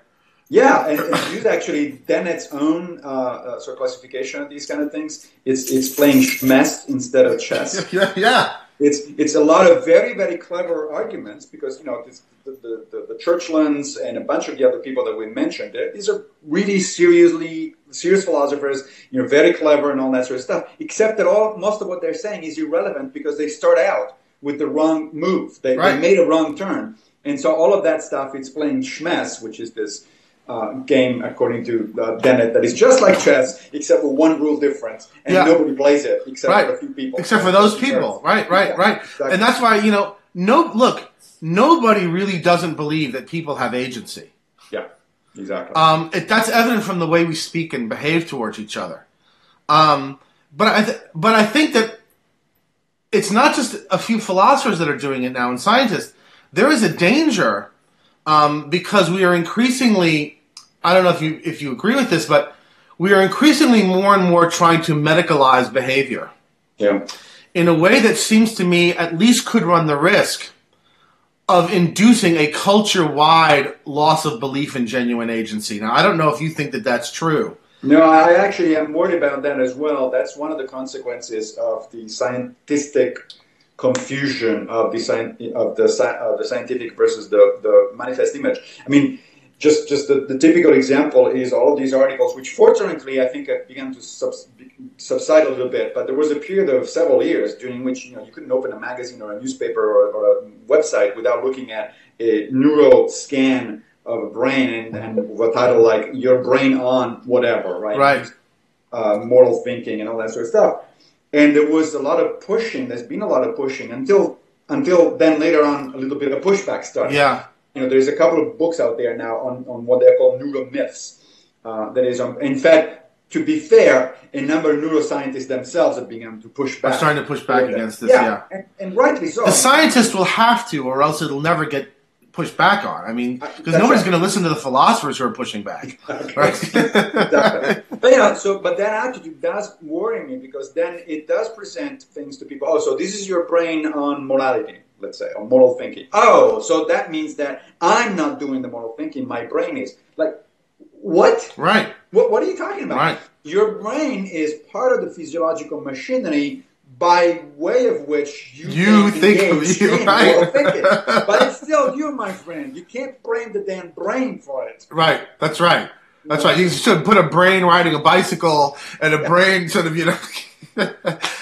yeah, and, and use actually Dennett's own uh, uh, sort of classification of these kind of things. It's it's playing mess instead of chess. <laughs>
yeah, yeah.
it's it's a lot of very very clever arguments because you know this, the, the, the the Churchlands and a bunch of the other people that we mentioned these are really seriously serious philosophers you know very clever and all that sort of stuff except that all most of what they're saying is irrelevant because they start out with the wrong move they,
Right.
they made a wrong turn and so all of that stuff it's playing schmess which is this uh, game according to uh, Dennett that is just like chess except for one rule difference and
Yeah.
nobody plays it except
Right.
for a few people
Except for those people, right, right,
Yeah,
right.
exactly.
And that's why you know, no. Look, nobody really doesn't believe that people have agency.
Yeah, exactly.
Um, it, that's evident from the way we speak and behave towards each other. Um, but I, th- but I think that it's not just a few philosophers that are doing it now and scientists. There is a danger um, because we are increasingly. I don't know if you if you agree with this, but we are increasingly more and more trying to medicalize behavior
yeah,
in a way that seems to me at least could run the risk of inducing a culture wide loss of belief in genuine agency. Now, I don't know if you think that that's true.
no, I actually am worried about that as well. That's one of the consequences of the scientific confusion of the of the of the scientific versus the the manifest image. I mean. Just, just the, the typical example is all of these articles, which fortunately I think have begun to subs, subside a little bit. But there was a period of several years during which you know you couldn't open a magazine or a newspaper or, or a website without looking at a neural scan of a brain and, and with a title like "Your Brain on Whatever," right?
Right.
Uh, moral thinking and all that sort of stuff. And there was a lot of pushing. There's been a lot of pushing until until then. Later on, a little bit of pushback started
Yeah.
you know, there's a couple of books out there now on, on what they're called neuromyths. Uh, that is, um, in fact, to be fair, a number of neuroscientists themselves have begun to push back.
Are starting to push back against this,
Yeah,
yeah.
And, and rightly so.
The scientists will have to, or else it'll never get pushed back on. I mean, uh,
because
nobody's
right.
going to listen to the philosophers who are pushing back. <laughs> <laughs> Right?
Exactly. But you know, so but that attitude does worry me because then it does present things to people. Oh, so this is your brain on morality, let's say, on moral thinking. Oh, so that means that I'm not doing the moral thinking. My brain is like, What?
Right.
What, what are you talking about?
Right.
Your brain is part of the physiological machinery by way of which you,
You think of
engage
you,
in <laughs>
right.
moral thinking. but it's still you, my friend. You can't blame the damn brain for it.
Right. That's right. That's right. You should put a brain riding a bicycle and a brain sort of, you know. <laughs>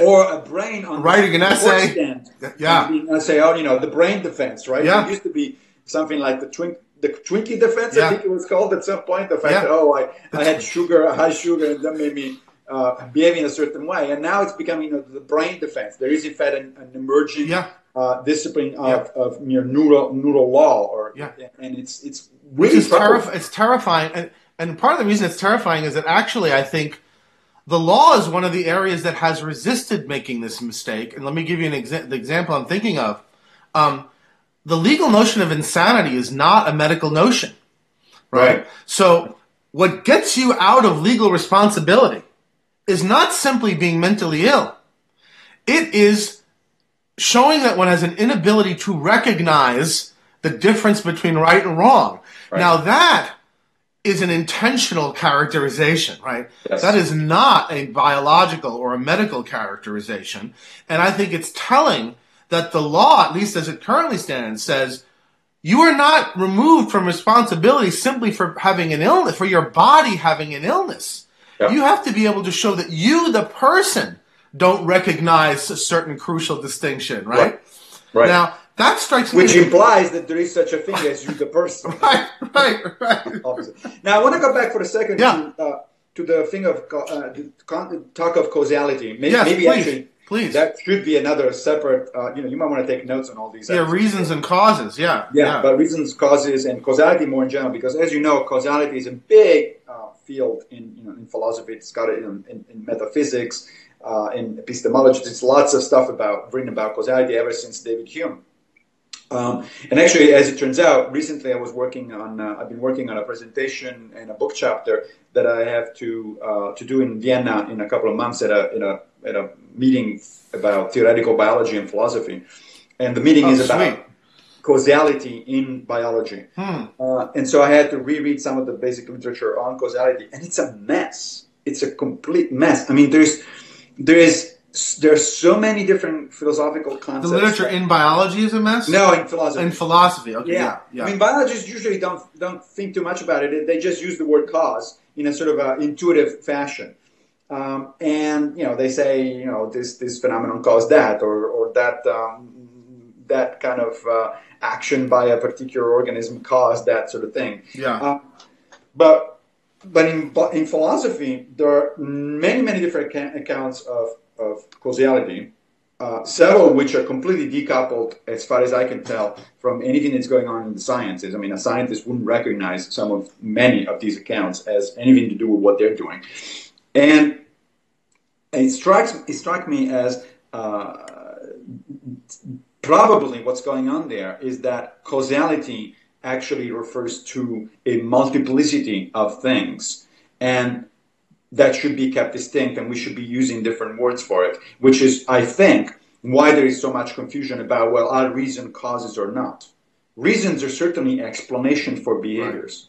Or a brain on
Writing an essay. Yeah.
Being- I say, oh, you know, the brain defense, right?
Yeah.
It used to be something like the twink. The Twinkie defense,
Yeah.
I think it was called at some point. The fact
Yeah.
that oh, I, I had sugar, <laughs> high sugar, and that made me uh, behave in a certain way. And now it's becoming you know, the brain defense. There is in fact an, an emerging
Yeah.
Uh, discipline of,
Yeah.
of you know, neural neural law, or
Yeah.
and it's it's really troubling.
terrif- it's terrifying. And, and part of the reason it's terrifying is that actually, I think the law is one of the areas that has resisted making this mistake. And let me give you an exa- the example I'm thinking of. Um, the legal notion of insanity is not a medical notion, right?
Right.
So, what gets you out of legal responsibility is not simply being mentally ill. It is showing that one has an inability to recognize the difference between right and wrong.
Right.
Now that is an intentional characterization, right?
Yes.
That is not a biological or a medical characterization. And I think it's telling that the law, at least as it currently stands, says you are not removed from responsibility simply for having an illness, for your body having an illness.
Yeah.
You have to be able to show that you, the person, don't recognize a certain crucial distinction, right?
Right. Right.
Now, that strikes me
Which
as-
implies that there is such a thing as you, the person. <laughs>
right, right, right.
Now, I want to go back for a second
Yeah.
to, uh, to the thing of uh, the talk of causality. Maybe,
Yes,
maybe
please,
actually
please.
that should be another separate. Uh, you know, you might want to take notes on all these.
Yeah,
episodes.
reasons and causes. Yeah,
Yeah, but reasons, causes, and causality more in general, because as you know, causality is a big uh, field in you know in philosophy. It's got it in, in, in metaphysics, uh, in epistemology. There's lots of stuff about written about causality ever since David Hume. Um, and actually, as it turns out, recently I was working on. Uh, I've been working on a presentation and a book chapter that I have to uh, to do in Vienna in a couple of months at a in a at a meeting about theoretical biology and philosophy. And the meeting
Oh,
is about
sweet.
causality in biology.
Hmm.
Uh, and so I had to reread some of the basic literature on causality, and it's a mess. It's a complete mess. I mean, there's there is there's so many different philosophical concepts.
The literature in biology is a mess.
no, in philosophy.
in philosophy. Okay,
yeah.
yeah, yeah.
I mean, biologists usually don't don't think too much about it. They just use the word cause in a sort of a intuitive fashion. Um, and you know, they say you know this this phenomenon caused that, or or that um, that kind of uh, action by a particular organism caused that sort of thing.
yeah.
Uh, but but in in philosophy, there are many many different accounts of of causality. Uh, several which are completely decoupled, as far as I can tell, from anything that's going on in the sciences. I mean, a scientist wouldn't recognize some of many of these accounts as anything to do with what they're doing, and it strikes it struck me as uh, probably what's going on there is that causality actually refers to a multiplicity of things and that should be kept distinct and we should be using different words for it which is i think why there is so much confusion about well are reason causes or not? Reasons are certainly explanations for behaviors. right,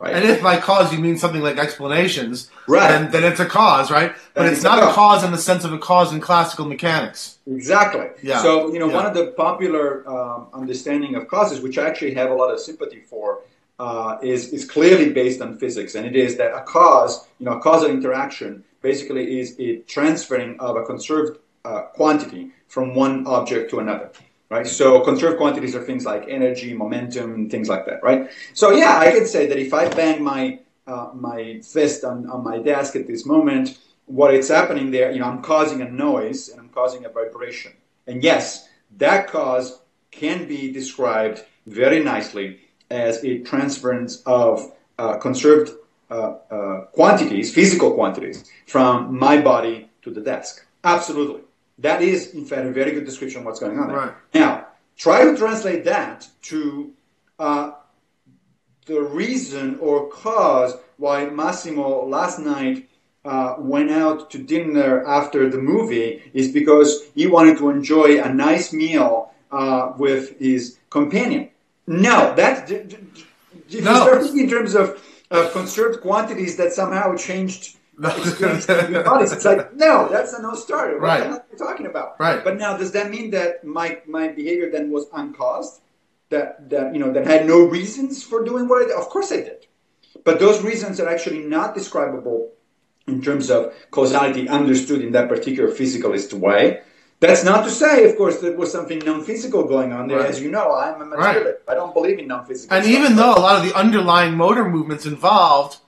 And if by cause you mean something like explanations,
Right.
then, then it's a cause, right? But
Then
it's not a
cause.
cause in the sense of a cause in classical mechanics.
Exactly.
Yeah.
So you know,
Yeah.
one of the popular um, understanding of causes, which I actually have a lot of sympathy for, uh, is is clearly based on physics, and it is that a cause, you know, a causal interaction, basically is a transferring of a conserved uh, quantity from one object to another. Right. So conserved quantities are things like energy, momentum, things like that. Right. So yeah, I could say that if I bang my uh, my fist on, on my desk at this moment, what is happening there, you know, I'm causing a noise and I'm causing a vibration. And yes, that cause can be described very nicely as a transference of uh, conserved uh, uh, quantities, physical quantities, from my body to the desk. Absolutely. That is, in fact, a very good description of what's going on there.
Right.
Now, try to translate that to uh, the reason or cause why Massimo last night uh, went out to dinner after the movie is because he wanted to enjoy a nice meal uh, with his companion. No, that's if
No.
you start thinking in terms of of conserved quantities that somehow changed. It's like, no, that's a no-starter. What
Right.
the hell are you talking about?
Right.
But now, does that mean that my my behavior then was uncaused? That that you know that had no reasons for doing what I did? Of course I did. But those reasons are actually not describable in terms of causality understood in that particular physicalist way. That's not to say, of course, there was something non-physical going on there.
Right.
As you know, I'm a
Right.
materialist. I don't believe in non-physical.
And
stuff.
even though a lot of the underlying motor movements involved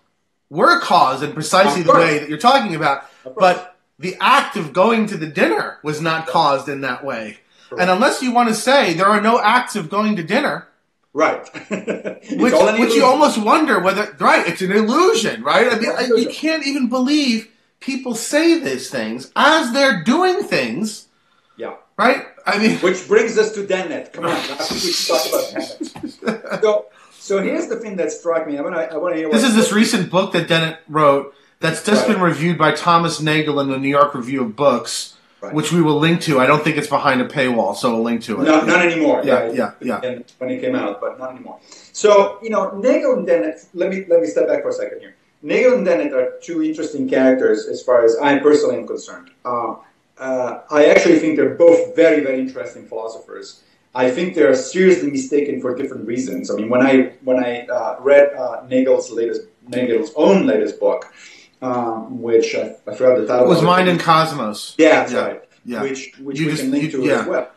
were caused in precisely the way that you're talking about, but the act of going to the dinner was not caused in that way.
Correct.
And unless you want to say there are no acts of going to dinner,
right, <laughs>
which, which you almost wonder whether, right, it's an illusion, right? I mean, I, you can't even believe people say these things as they're doing things,
yeah.
right? I mean,
Which brings us to Dennett. Come on, we should talk about Dennett. <laughs> So, so here's the thing that struck me. I want to, I want to hear.
This is this recent book that Dennett wrote that's just
Right.
been reviewed by Thomas Nagel in the New York Review of Books,
Right.
which we will link to. I don't think it's behind a paywall, so we'll link to it.
No, not anymore.
Yeah, yeah, yeah.
And when it came out, but not anymore. So you know, Nagel and Dennett. Let me let me step back for a second here. Nagel and Dennett are two interesting characters as far as I personally am concerned. Uh, uh, I actually think they're both very very interesting philosophers. I think they're seriously mistaken for different reasons. I mean, when I when I uh, read uh, Nagel's latest Nagel's own latest book, um, which I, I forgot the title.
It was
of
Mind and Cosmos.
yeah, that's
Yeah,
right.
yeah.
Which which
You
we
just-
can link
you-
to
yeah.
as well.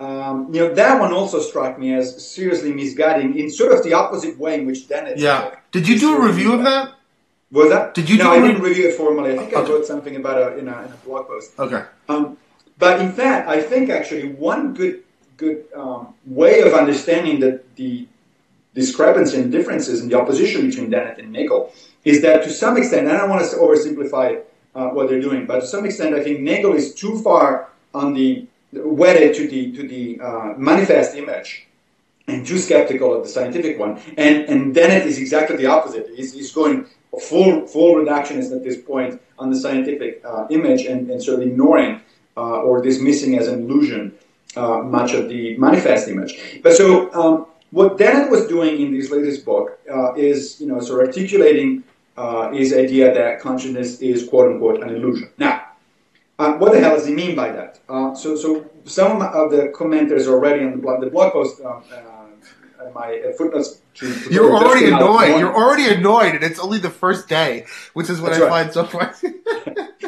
Um, you know, that one also struck me as seriously misguiding in sort of the opposite way in which Dennett.
Yeah. Did you do a review of that?
Was that?
Did you
No,
do
I
re-
didn't review it formally. I think I wrote something about it in a, in a blog post.
Okay.
Um, but in fact, I think actually one good good um, way of understanding that the discrepancy and differences and the opposition between Dennett and Nagel is that to some extent, and I don't want to oversimplify uh, what they're doing, but to some extent, I think Nagel is too far on the wedded to the to the uh, manifest image and too skeptical of the scientific one. And and Dennett is exactly the opposite. He's, he's going full full reductionist at this point on the scientific uh, image and, and sort of ignoring uh, or dismissing as an illusion uh, much of the manifest image. But so um, what Dennett was doing in this latest book uh, is you know sort of articulating uh, his idea that consciousness is quote unquote an illusion. Now. Uh, what the hell does he mean by that? Uh, so, so some of the commenters already on the blog, the blog post, um, uh, my uh, footnotes. To,
You're already
came out this
annoyed. You're already annoyed, and it's only the first day, which is what
That's
I
right.
find so funny. <laughs>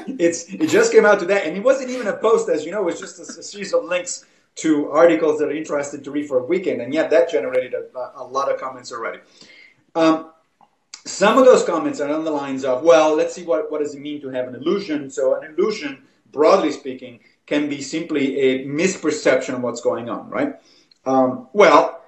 <laughs>
it's it just came out today, and it wasn't even a post, as you know, it was just a, a series of links to articles that are interested to read for a weekend, and yet that generated a, a lot of comments already. Um, some of those comments are on the lines of, well, let's see what, what does it mean to have an illusion. So an illusion, broadly speaking, can be simply a misperception of what's going on, right? Um, well,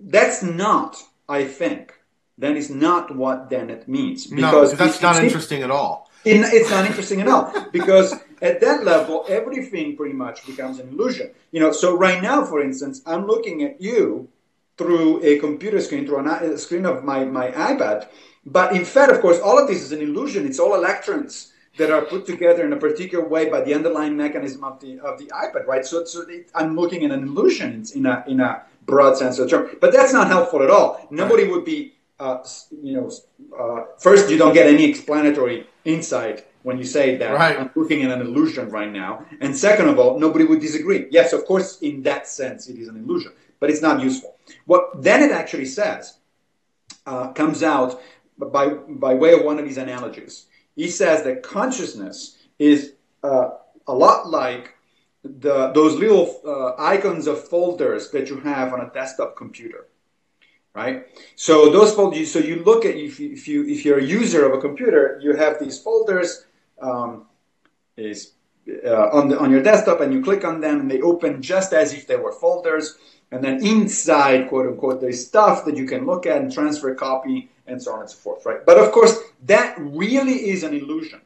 that's not, I think, that is not what Dennett means.
no,
Because
that's
it-
not interesting at all.
it's not interesting at all because <laughs> at that level, everything pretty much becomes an illusion. You know, so right now, for instance, I'm looking at you through a computer screen, through a screen of my, my iPad. But in fact, of course, all of this is an illusion. It's all electrons that are put together in a particular way by the underlying mechanism of the of the iPad, right? So, so it, I'm looking at an illusion in a in a broad sense of the term. But that's not helpful at all. Nobody would be, uh, you know, uh, first you don't get any explanatory insight when you say that
Right.
I'm looking at an illusion right now. And second of all, nobody would disagree. Yes, of course, in that sense, it is an illusion, but it's not useful. What Dennett actually says uh, comes out by by way of one of these analogies. He says that consciousness is uh, a lot like the those little uh, icons of folders that you have on a desktop computer right? So those folders. So you look at if you, if you if you're a user of a computer, you have these folders um, is uh, on the on your desktop, and you click on them, and they open just as if they were folders. And then inside, quote unquote, there's stuff that you can look at and transfer, copy, and so on and so forth, right? But of course, that really is an illusion.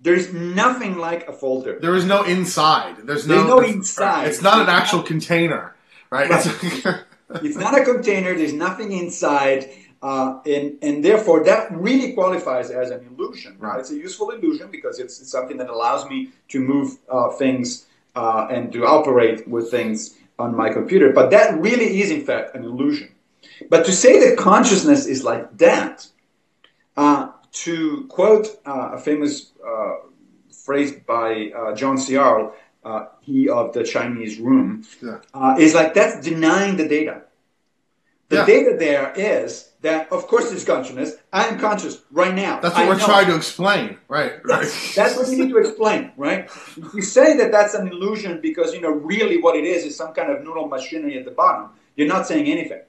There's nothing like a folder.
There is no inside. There's no,
There's no inside.
It's not an actual container, right?
Right.
It's-
It's not a container. There's nothing inside, uh, and and therefore that really qualifies as an illusion.
Right.
It's a useful illusion because it's, it's something that allows me to move uh, things uh, and to operate with things on my computer. But that really is, in fact, an illusion. But to say that consciousness is like that, Uh, to quote uh, a famous uh, phrase by uh, John Searle, uh, he of the Chinese room,
Yeah.
uh, is like that's denying the data. The
Yeah.
data there is that, of course, there's consciousness. I am conscious right now.
That's what
I
we're
know.
trying to explain. Right. Right.
That's, that's what you need to explain, right? You say that that's an illusion because you know really what it is is some kind of neural machinery at the bottom, you're not saying anything.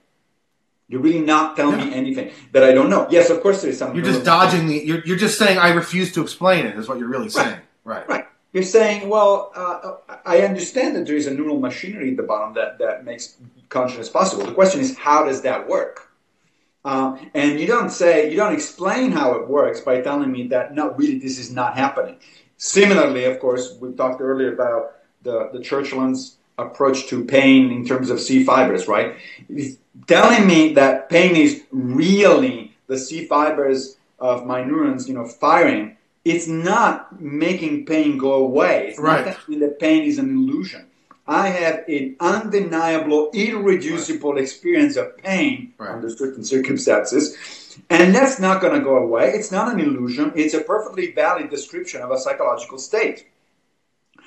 You're really not telling me anything that I don't know. Yes, of course there is some.
You're just dodging the. You're, you're just saying I refuse to explain it. Is what you're really saying. Right.
Right. You're saying, well, uh, I understand that there is a neural machinery at the bottom that, that makes consciousness possible. The question is, how does that work? Uh, and you don't say, you don't explain how it works by telling me that, no, really, this is not happening. Similarly, of course, we talked earlier about the, the Churchland's approach to pain in terms of C fibers, right? Telling me that pain is really the C fibers of my neurons, you know, firing. It's not making pain go away. It's
Right.
not that the pain is an illusion. I have an undeniable, irreducible experience of pain
Right.
under certain circumstances. And that's not going to go away. It's not an illusion. It's a perfectly valid description of a psychological state,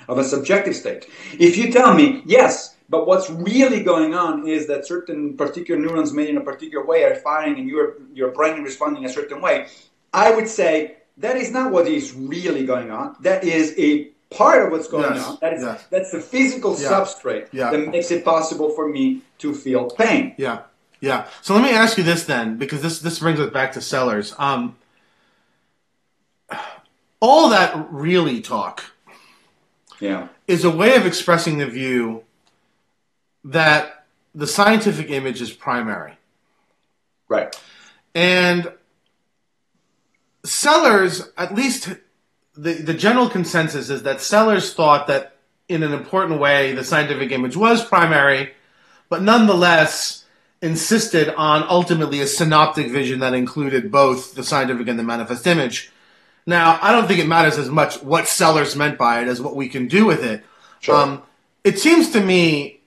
of a subjective state. If you tell me, yes, but what's really going on is that certain particular neurons made in a particular way are firing and your, your brain is responding a certain way, I would say that is not what is really going on. That is a part of what's going
Yes,
on. That is,
yes.
That's the physical
Yeah,
substrate
yeah.
that makes it possible for me to feel pain.
Yeah. Yeah. So let me ask you this then, because this this brings us back to Sellars. Um, all that really talk
Yeah.
is a way of expressing the view that the scientific image is primary.
Right.
And Sellers, at least the, the general consensus is that Sellars thought that in an important way the scientific image was primary, but nonetheless insisted on ultimately a synoptic vision that included both the scientific and the manifest image. Now, I don't think it matters as much what Sellars meant by it as what we can do with it.
Sure.
Um, it seems to me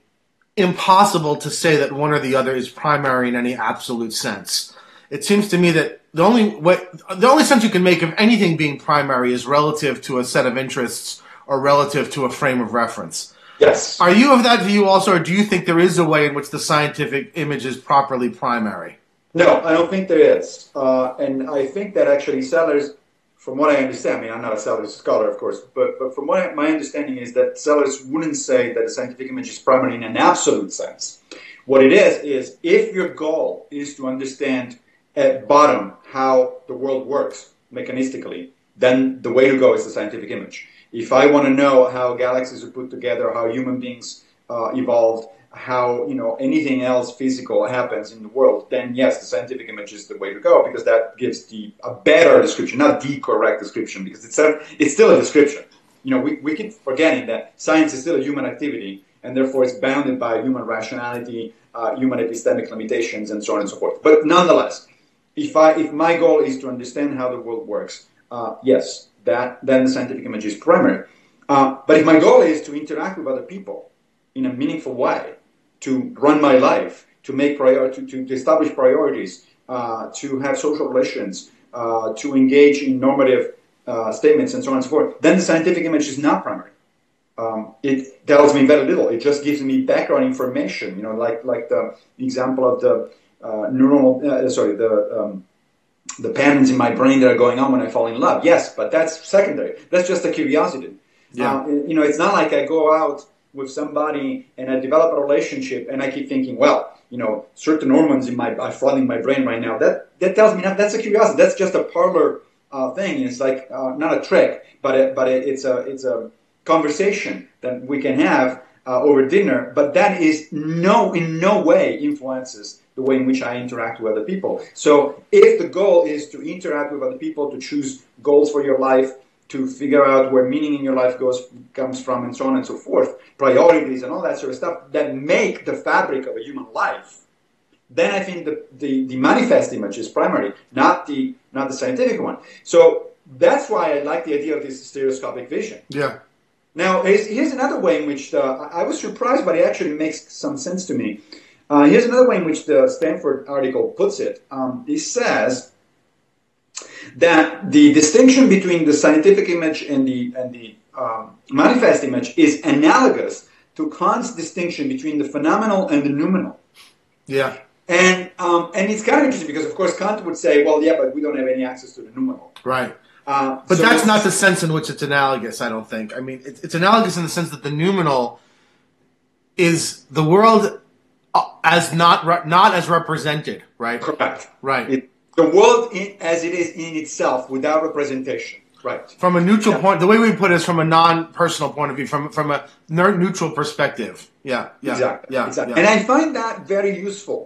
impossible to say that one or the other is primary in any absolute sense. It seems to me that the only what the only sense you can make of anything being primary is relative to a set of interests or relative to a frame of reference.
Yes.
Are you of that view also, or do you think there is a way in which the scientific image is properly primary?
No, I don't think there is. Uh, and I think that actually Sellars, from what I understand, I mean, I'm not a Sellars scholar, of course, but, but from what I, my understanding is that Sellars wouldn't say that a scientific image is primary in an absolute sense. What it is, is if your goal is to understand at bottom how the world works mechanistically, then the way to go is the scientific image. If I want to know how galaxies are put together, how human beings uh, evolved, how you know anything else physical happens in the world, then yes, the scientific image is the way to go because that gives the a better description, not the correct description, because it's a, it's still a description. You know, we, we keep forgetting that science is still a human activity, and therefore it's bounded by human rationality, uh, human epistemic limitations, and so on and so forth. But nonetheless, if I if my goal is to understand how the world works, uh, yes, that then the scientific image is primary. Uh, but if my goal is to interact with other people in a meaningful way, to run my life, to make prior, to, to establish priorities, uh, to have social relations, uh, to engage in normative uh, statements, and so on and so forth, then the scientific image is not primary. Um, it tells me very little. It just gives me background information. You know, like like the example of the uh, neuronal, uh, sorry, the um, the patterns in my brain that are going on when I fall in love. Yes, but that's secondary. That's just a curiosity.
Yeah.
Uh, you know, it's not like I go out with somebody and I develop a relationship and I keep thinking, well, you know, certain hormones in my are flooding my brain right now. That that tells me that that's a curiosity. That's just a parlor uh, thing. It's like uh, not a trick, but it, but it, it's a it's a conversation that we can have uh, over dinner. But that is no in no way influences the way in which I interact with other people. So if the goal is to interact with other people, to choose goals for your life, to figure out where meaning in your life goes comes from, and so on and so forth, priorities and all that sort of stuff that make the fabric of a human life, then I think the, the, the manifest image is primary, not the not the scientific one. So that's why I like the idea of this stereoscopic vision.
Yeah.
Now, here's, another way in which the, I was surprised, but it actually makes some sense to me. Uh, here's another way in which the Stanford article puts it. Um, it says that the distinction between the scientific image and the and the um, manifest image is analogous to Kant's distinction between the phenomenal and the noumenal.
Yeah.
And um, and it's kind of interesting because of course Kant would say, well, yeah, but we don't have any access to the noumenal.
Right.
Uh,
But
so
that's not the sense in which it's analogous, I don't think. I mean, it's, it's analogous in the sense that the noumenal is the world uh, as not re- not as represented, right?
correct.
Right.
It, the world in, as it is in itself without representation. Right.
from a neutral
Yeah.
point, the way we put it is from a non-personal point of view, from from a ner- neutral perspective. Yeah, yeah,
Exactly.
yeah,
exactly.
yeah.
And I find that very useful.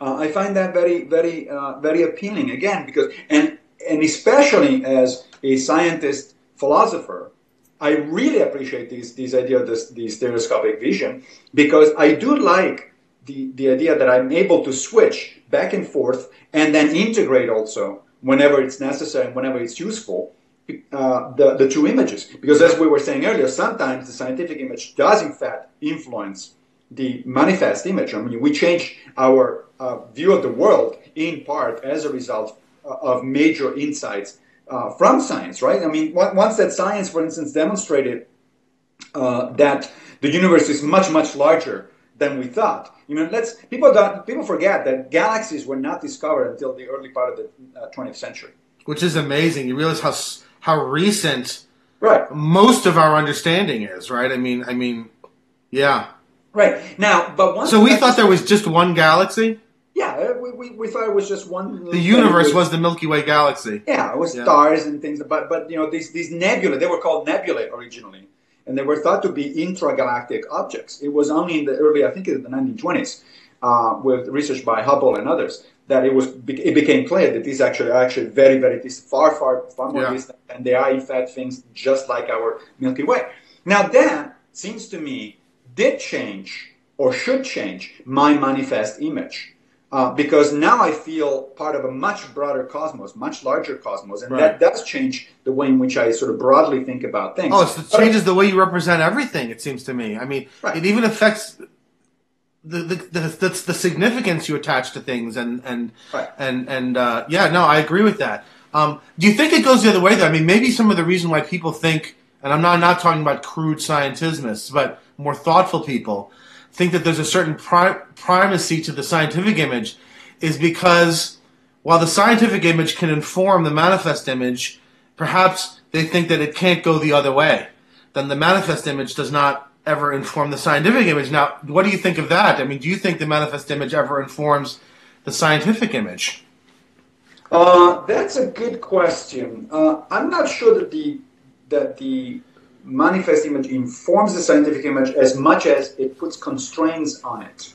Uh, I find that very, very, uh, very appealing. Again, because and and especially as a scientist philosopher, I really appreciate these these idea of this the stereoscopic vision because I do like the the idea that I'm able to switch back and forth and then integrate also whenever it's necessary and whenever it's useful. Uh, the, the two images because as we were saying earlier sometimes the scientific image does in fact influence the manifest image. I mean, we change our uh, view of the world in part as a result of major insights uh, from science, right? I mean, once that science, for instance, demonstrated uh, that the universe is much, much larger than we thought. You know, let's people don't, people forget that galaxies were not discovered until the early part of the uh, 20th century.
Which is amazing. You realize how how recent
Right.
most of our understanding is, right? I mean, I mean, yeah.
Right. Now, but once
So we thought there was just one galaxy.
Yeah, we, we, we thought it was just one.
The universe was the Milky Way galaxy.
Yeah, it was
Yeah.
stars and things, but but you know these these nebulae they were called nebulae originally, and they were thought to be intragalactic objects. It was only in the early, I think, in the 1920s, uh, with research by Hubble and others, that it was it became clear that these actually are actually very very distant, far far far more
Yeah.
distant, and they are in fact things just like our Milky Way. Now that seems to me did change or should change my manifest image. Uh, because now I feel part of a much broader cosmos, much larger cosmos, and
Right.
that does change the way in which I sort of broadly think about things.
Oh, it's, it changes the way you represent everything. It seems to me. I mean,
Right.
it even affects the the, the the the significance you attach to things, and and
Right.
and and uh, yeah, no, I agree with that. Um, do you think it goes the other way though? I mean, maybe some of the reason why people think, and I'm not not talking about crude scientismists, but more thoughtful people think that there's a certain pri- primacy to the scientific image, is because while the scientific image can inform the manifest image, perhaps they think that it can't go the other way. Then the manifest image does not ever inform the scientific image. Now, what do you think of that? I mean, do you think the manifest image ever informs the scientific image?
Uh, that's a good question. Uh, I'm not sure that the that the manifest image informs the scientific image as much as it puts constraints on it.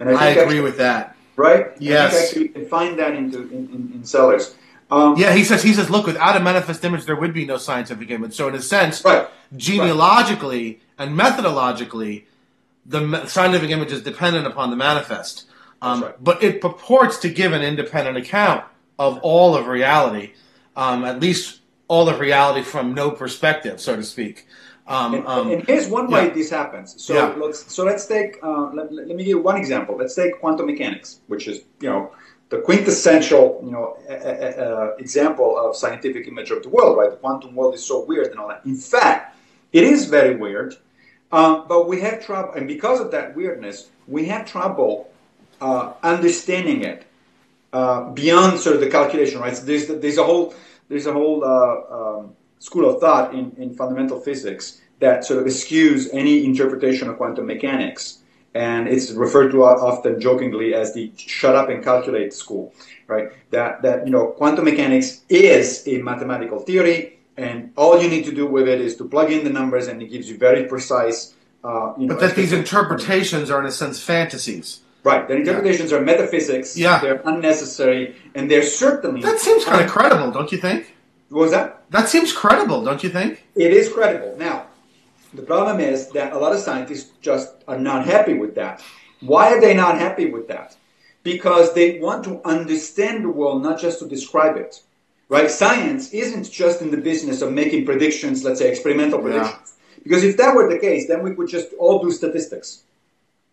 And
I agree
actually-
with that.
right. I
Yes.
think actually you can find that into in, in, in Sellars. Um,
Yeah, he says he says, look, without a manifest image, there would be no scientific image. So, in a sense,
Right.
genealogically and methodologically, the scientific image is dependent upon the manifest. Um,
right.
But it purports to give an independent account of all of reality, um, at least all of reality from no perspective, so to speak. Um,
And,
um,
and here's one way
yeah.
this happens. So
Yeah.
let's so let's take uh, let, let me give you one example. Let's take quantum mechanics, which is you know the quintessential you know uh, uh, example of scientific image of the world. Right, the quantum world is so weird and all that. In fact, it is very weird, uh, but we have trouble, and because of that weirdness, we have trouble uh, understanding it uh, beyond sort of the calculation. Right, so there's there's a whole there's a whole uh, um, school of thought in, in fundamental physics that sort of eschews any interpretation of quantum mechanics. And it's referred to often jokingly as the shut up and calculate school, right? That, that, you know, quantum mechanics is a mathematical theory and all you need to do with it is to plug in the numbers and it gives you very precise, uh, you know.
but that these interpretations are, in a sense, fantasies.
Right, the interpretations are metaphysics.
Yeah.
They're unnecessary and they're certainly.
That seems kind of credible, don't you think?
What was that?
That seems credible, don't you think?
It is credible. Now, the problem is that a lot of scientists just are not happy with that. Why are they not happy with that? Because they want to understand the world, not just to describe it. Right? Science isn't just in the business of making predictions, let's say experimental
Yeah.
predictions. Because if that were the case, then we could just all do statistics.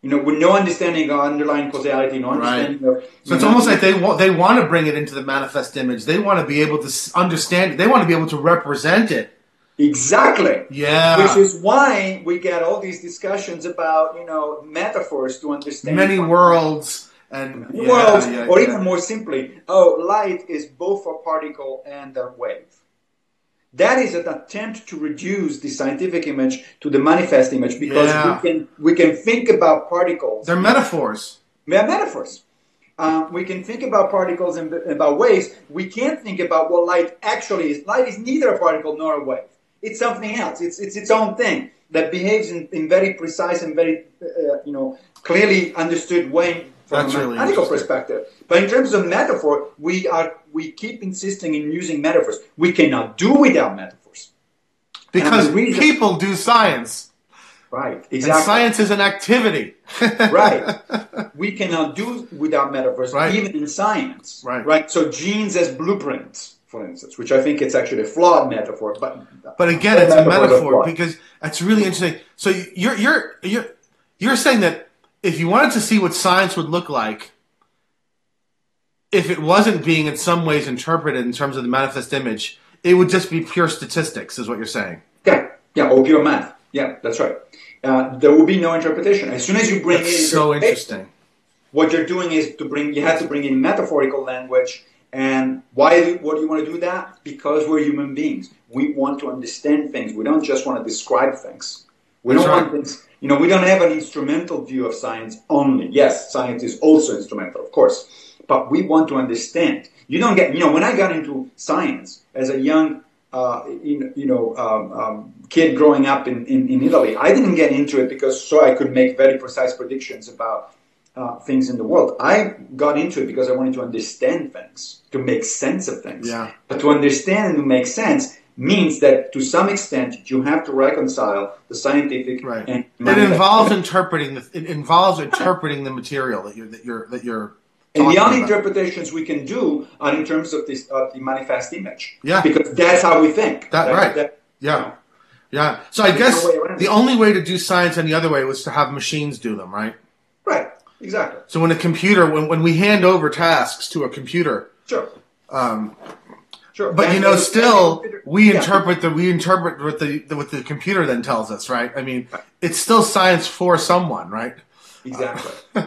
You know, with no understanding of underlying causality, no understanding of.
So it's
know,
almost like they want they want to bring it into the manifest image. They want to be able to understand. it. They want to be able to represent it.
exactly.
Yeah.
Which is why we get all these discussions about you know metaphors to understand
many worlds and yeah,
worlds,
yeah,
or
yeah.
even more simply, oh, light is both a particle and a wave. That is an attempt to reduce the scientific image to the manifest image because
Yeah.
we can we can think about particles.
They're metaphors.
They're metaphors. Um, we can think about particles and about waves. We can't think about what light actually is. Light is neither a particle nor a wave. It's something else. It's it's its own thing that behaves in, in very precise and very uh, you know clearly understood way
That's
a
really
mathematical perspective. But in terms of metaphor, we are we keep insisting in using metaphors. We cannot do without metaphors.
Because people do science.
Right.
And
Exactly.
science is an activity. <laughs>
right. <laughs> We cannot do without metaphors,
Right.
even in science.
Right.
Right. So genes as blueprints, for instance, which I think it's actually a flawed metaphor, but
But again, it's a
Metaphors are
metaphor because that's really interesting. So you're you're you're you're saying that if you wanted to see what science would look like if it wasn't being in some ways interpreted in terms of the manifest image, it would just be pure statistics, is what you're saying.
yeah, yeah, or pure math. Yeah, that's right. Uh, there will be no interpretation. As soon as you bring in
so interesting.
what you're doing is to bring you have to bring in metaphorical language and why do, what do you want to do that because we're human beings we want to understand things we don't just want to describe things we
That's
don't
right.
want things you know we don't have an instrumental view of science only yes science is also instrumental of course but we want to understand you don't get you know when i got into science as a young uh, you, you know um, um, kid growing up in, in, in italy i didn't get into it because so i could make very precise predictions about uh, things in the world. I got into it because I wanted to understand things, to make sense of things.
Yeah.
But to understand and to make sense means that to some extent you have to reconcile the scientific
Right.
and
It involves interpreting the it involves interpreting the material that you're that you're that you're
and the only
about.
interpretations we can do are in terms of this of the manifest image.
Yeah.
Because that's how we think.
That- right.
that-
Yeah. Yeah. So I guess
no
the only way to do science any other way was to have machines do them, right?
right. Exactly.
So when a computer, when, when we hand over tasks to a computer,
Sure.
um,
Sure.
but you know, still we
yeah.
interpret the we interpret what the what the computer then tells us, right? I mean, it's still science for someone, right?
Exactly. <laughs>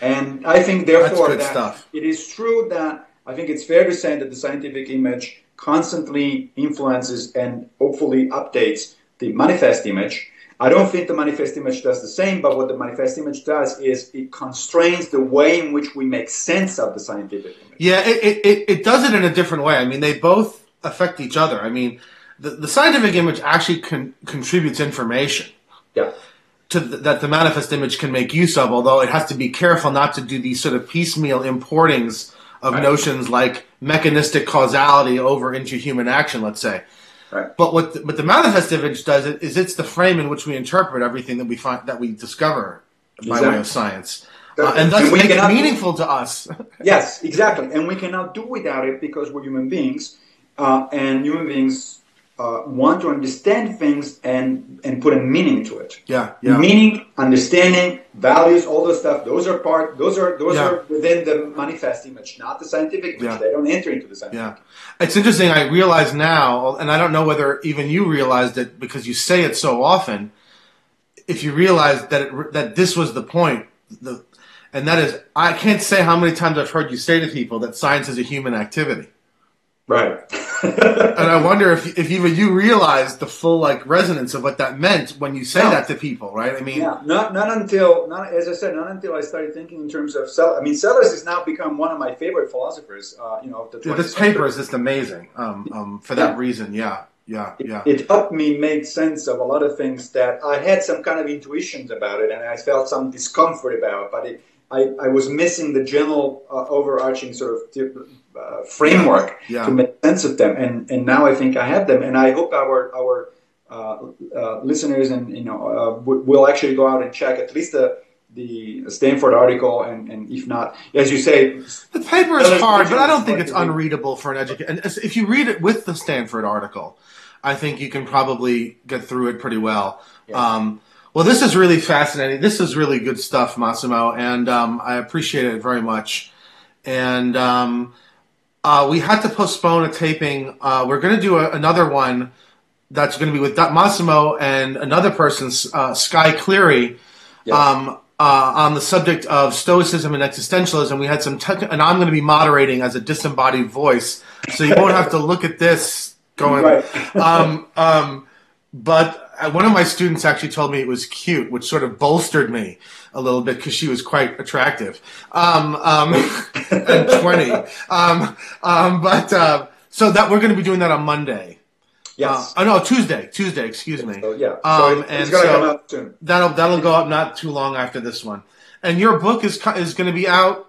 and I think, therefore, that
stuff.
it is true that I think it's fair to say that the scientific image constantly influences and hopefully updates the manifest image. I don't think the manifest image does the same, but what the manifest image does is it constrains the way in which we make sense of the scientific image.
Yeah, it, it, it, does it in a different way. I mean, they both affect each other. I mean, the, the scientific image actually con- contributes information.
Yeah.
to th- that the manifest image can make use of, although it has to be careful not to do these sort of piecemeal importings of
Right.
notions like mechanistic causality over into human action, let's say.
Right.
But what the, what the manifest image does it is it's the frame in which we interpret everything that we find that we discover by way of science, uh, and
And
thus
we
make it meaningful to us. <laughs>
Yes, exactly. And we cannot do without it because we're human beings, uh, and human beings uh, want to understand things and and put a meaning to it.
yeah, yeah.
Meaning, understanding, values, all those stuff. Those are part. Those are those
Yeah.
are within the manifest image, not the scientific image.
Yeah.
They don't enter into the scientific.
Yeah. It's interesting. I realize now, and I don't know whether even you realized it because you say it so often. If you realize that it, that this was the point, the, and that is, I can't say how many times I've heard you say to people that science is a human activity,
Right. <laughs>
and I wonder if if even you realized the full like resonance of what that meant when you say
No.
that to people, right? I mean,
Yeah, not not until not as I said, not until I started thinking in terms of Sell. I mean, Sellars has now become one of my favorite philosophers. Uh, you know, the
this paper is just amazing um, um, for that
Yeah.
reason. Yeah, yeah,
it,
yeah.
it helped me make sense of a lot of things that I had some kind of intuitions about it, and I felt some discomfort about. But it, I, I was missing the general uh, overarching sort of uh, framework
Yeah.
to make sense of them, and and now I think I have them, and I hope our our uh, uh, listeners and you know uh, w- will actually go out and check at least the the Stanford article, and, and if not, as you say,
The paper is hard, but I don't think it's unreadable for an educator. And if you read it with the Stanford article, I think you can probably get through it pretty well.
Yeah.
Um, Well, this is really fascinating. This is really good stuff, Massimo, and um, I appreciate it very much. And um, uh, we had to postpone a taping. Uh, we're going to do a, another one that's going to be with Massimo and another person, uh, Skye Cleary, yes. um, uh, on the subject of Stoicism and existentialism. We had some, and I'm going to be moderating as a disembodied voice, so you won't have to look at this going. Right. <laughs> um, um, but uh, one of my students actually told me it was cute, which sort of bolstered me a little bit because she was quite attractive um, um, <laughs> and 20. Um, um, but uh, so that we're going to be doing that on Monday.
Yes.
Uh, oh no, Tuesday. Tuesday. Excuse me.
So, yeah. Um,
so and so That'll that'll go up not too long after this one. And your book is is going to be out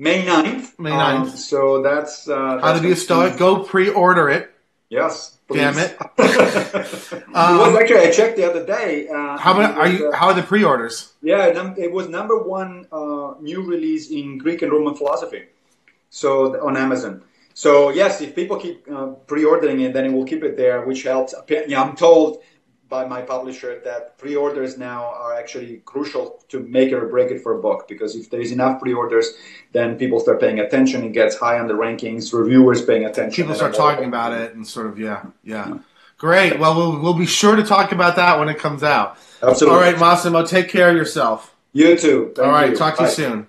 May 9th.
May 9th. Um,
so that's, uh,
that's how to be a stoic. Go pre-order it.
Yes.
Please. Damn it. <laughs>
um, actually I checked the other day.
Uh, how many are you? Uh, how are the pre-orders?
Yeah, num- it was number one uh, new release in Greek and Roman philosophy. So on Amazon. So yes, if people keep uh, pre-ordering it, then it will keep it there, which helps. Yeah, I'm told by my publisher that pre-orders now are actually crucial to make it or break it for a book because if there is enough pre-orders then people start paying attention it gets high on the rankings reviewers paying attention
people start talking about it and sort of yeah, yeah. Yeah great well we'll we'll be sure to talk about that when it comes out.
Absolutely.
All right massimo take care of yourself.
You too.
Thank all right you. talk to Bye. you soon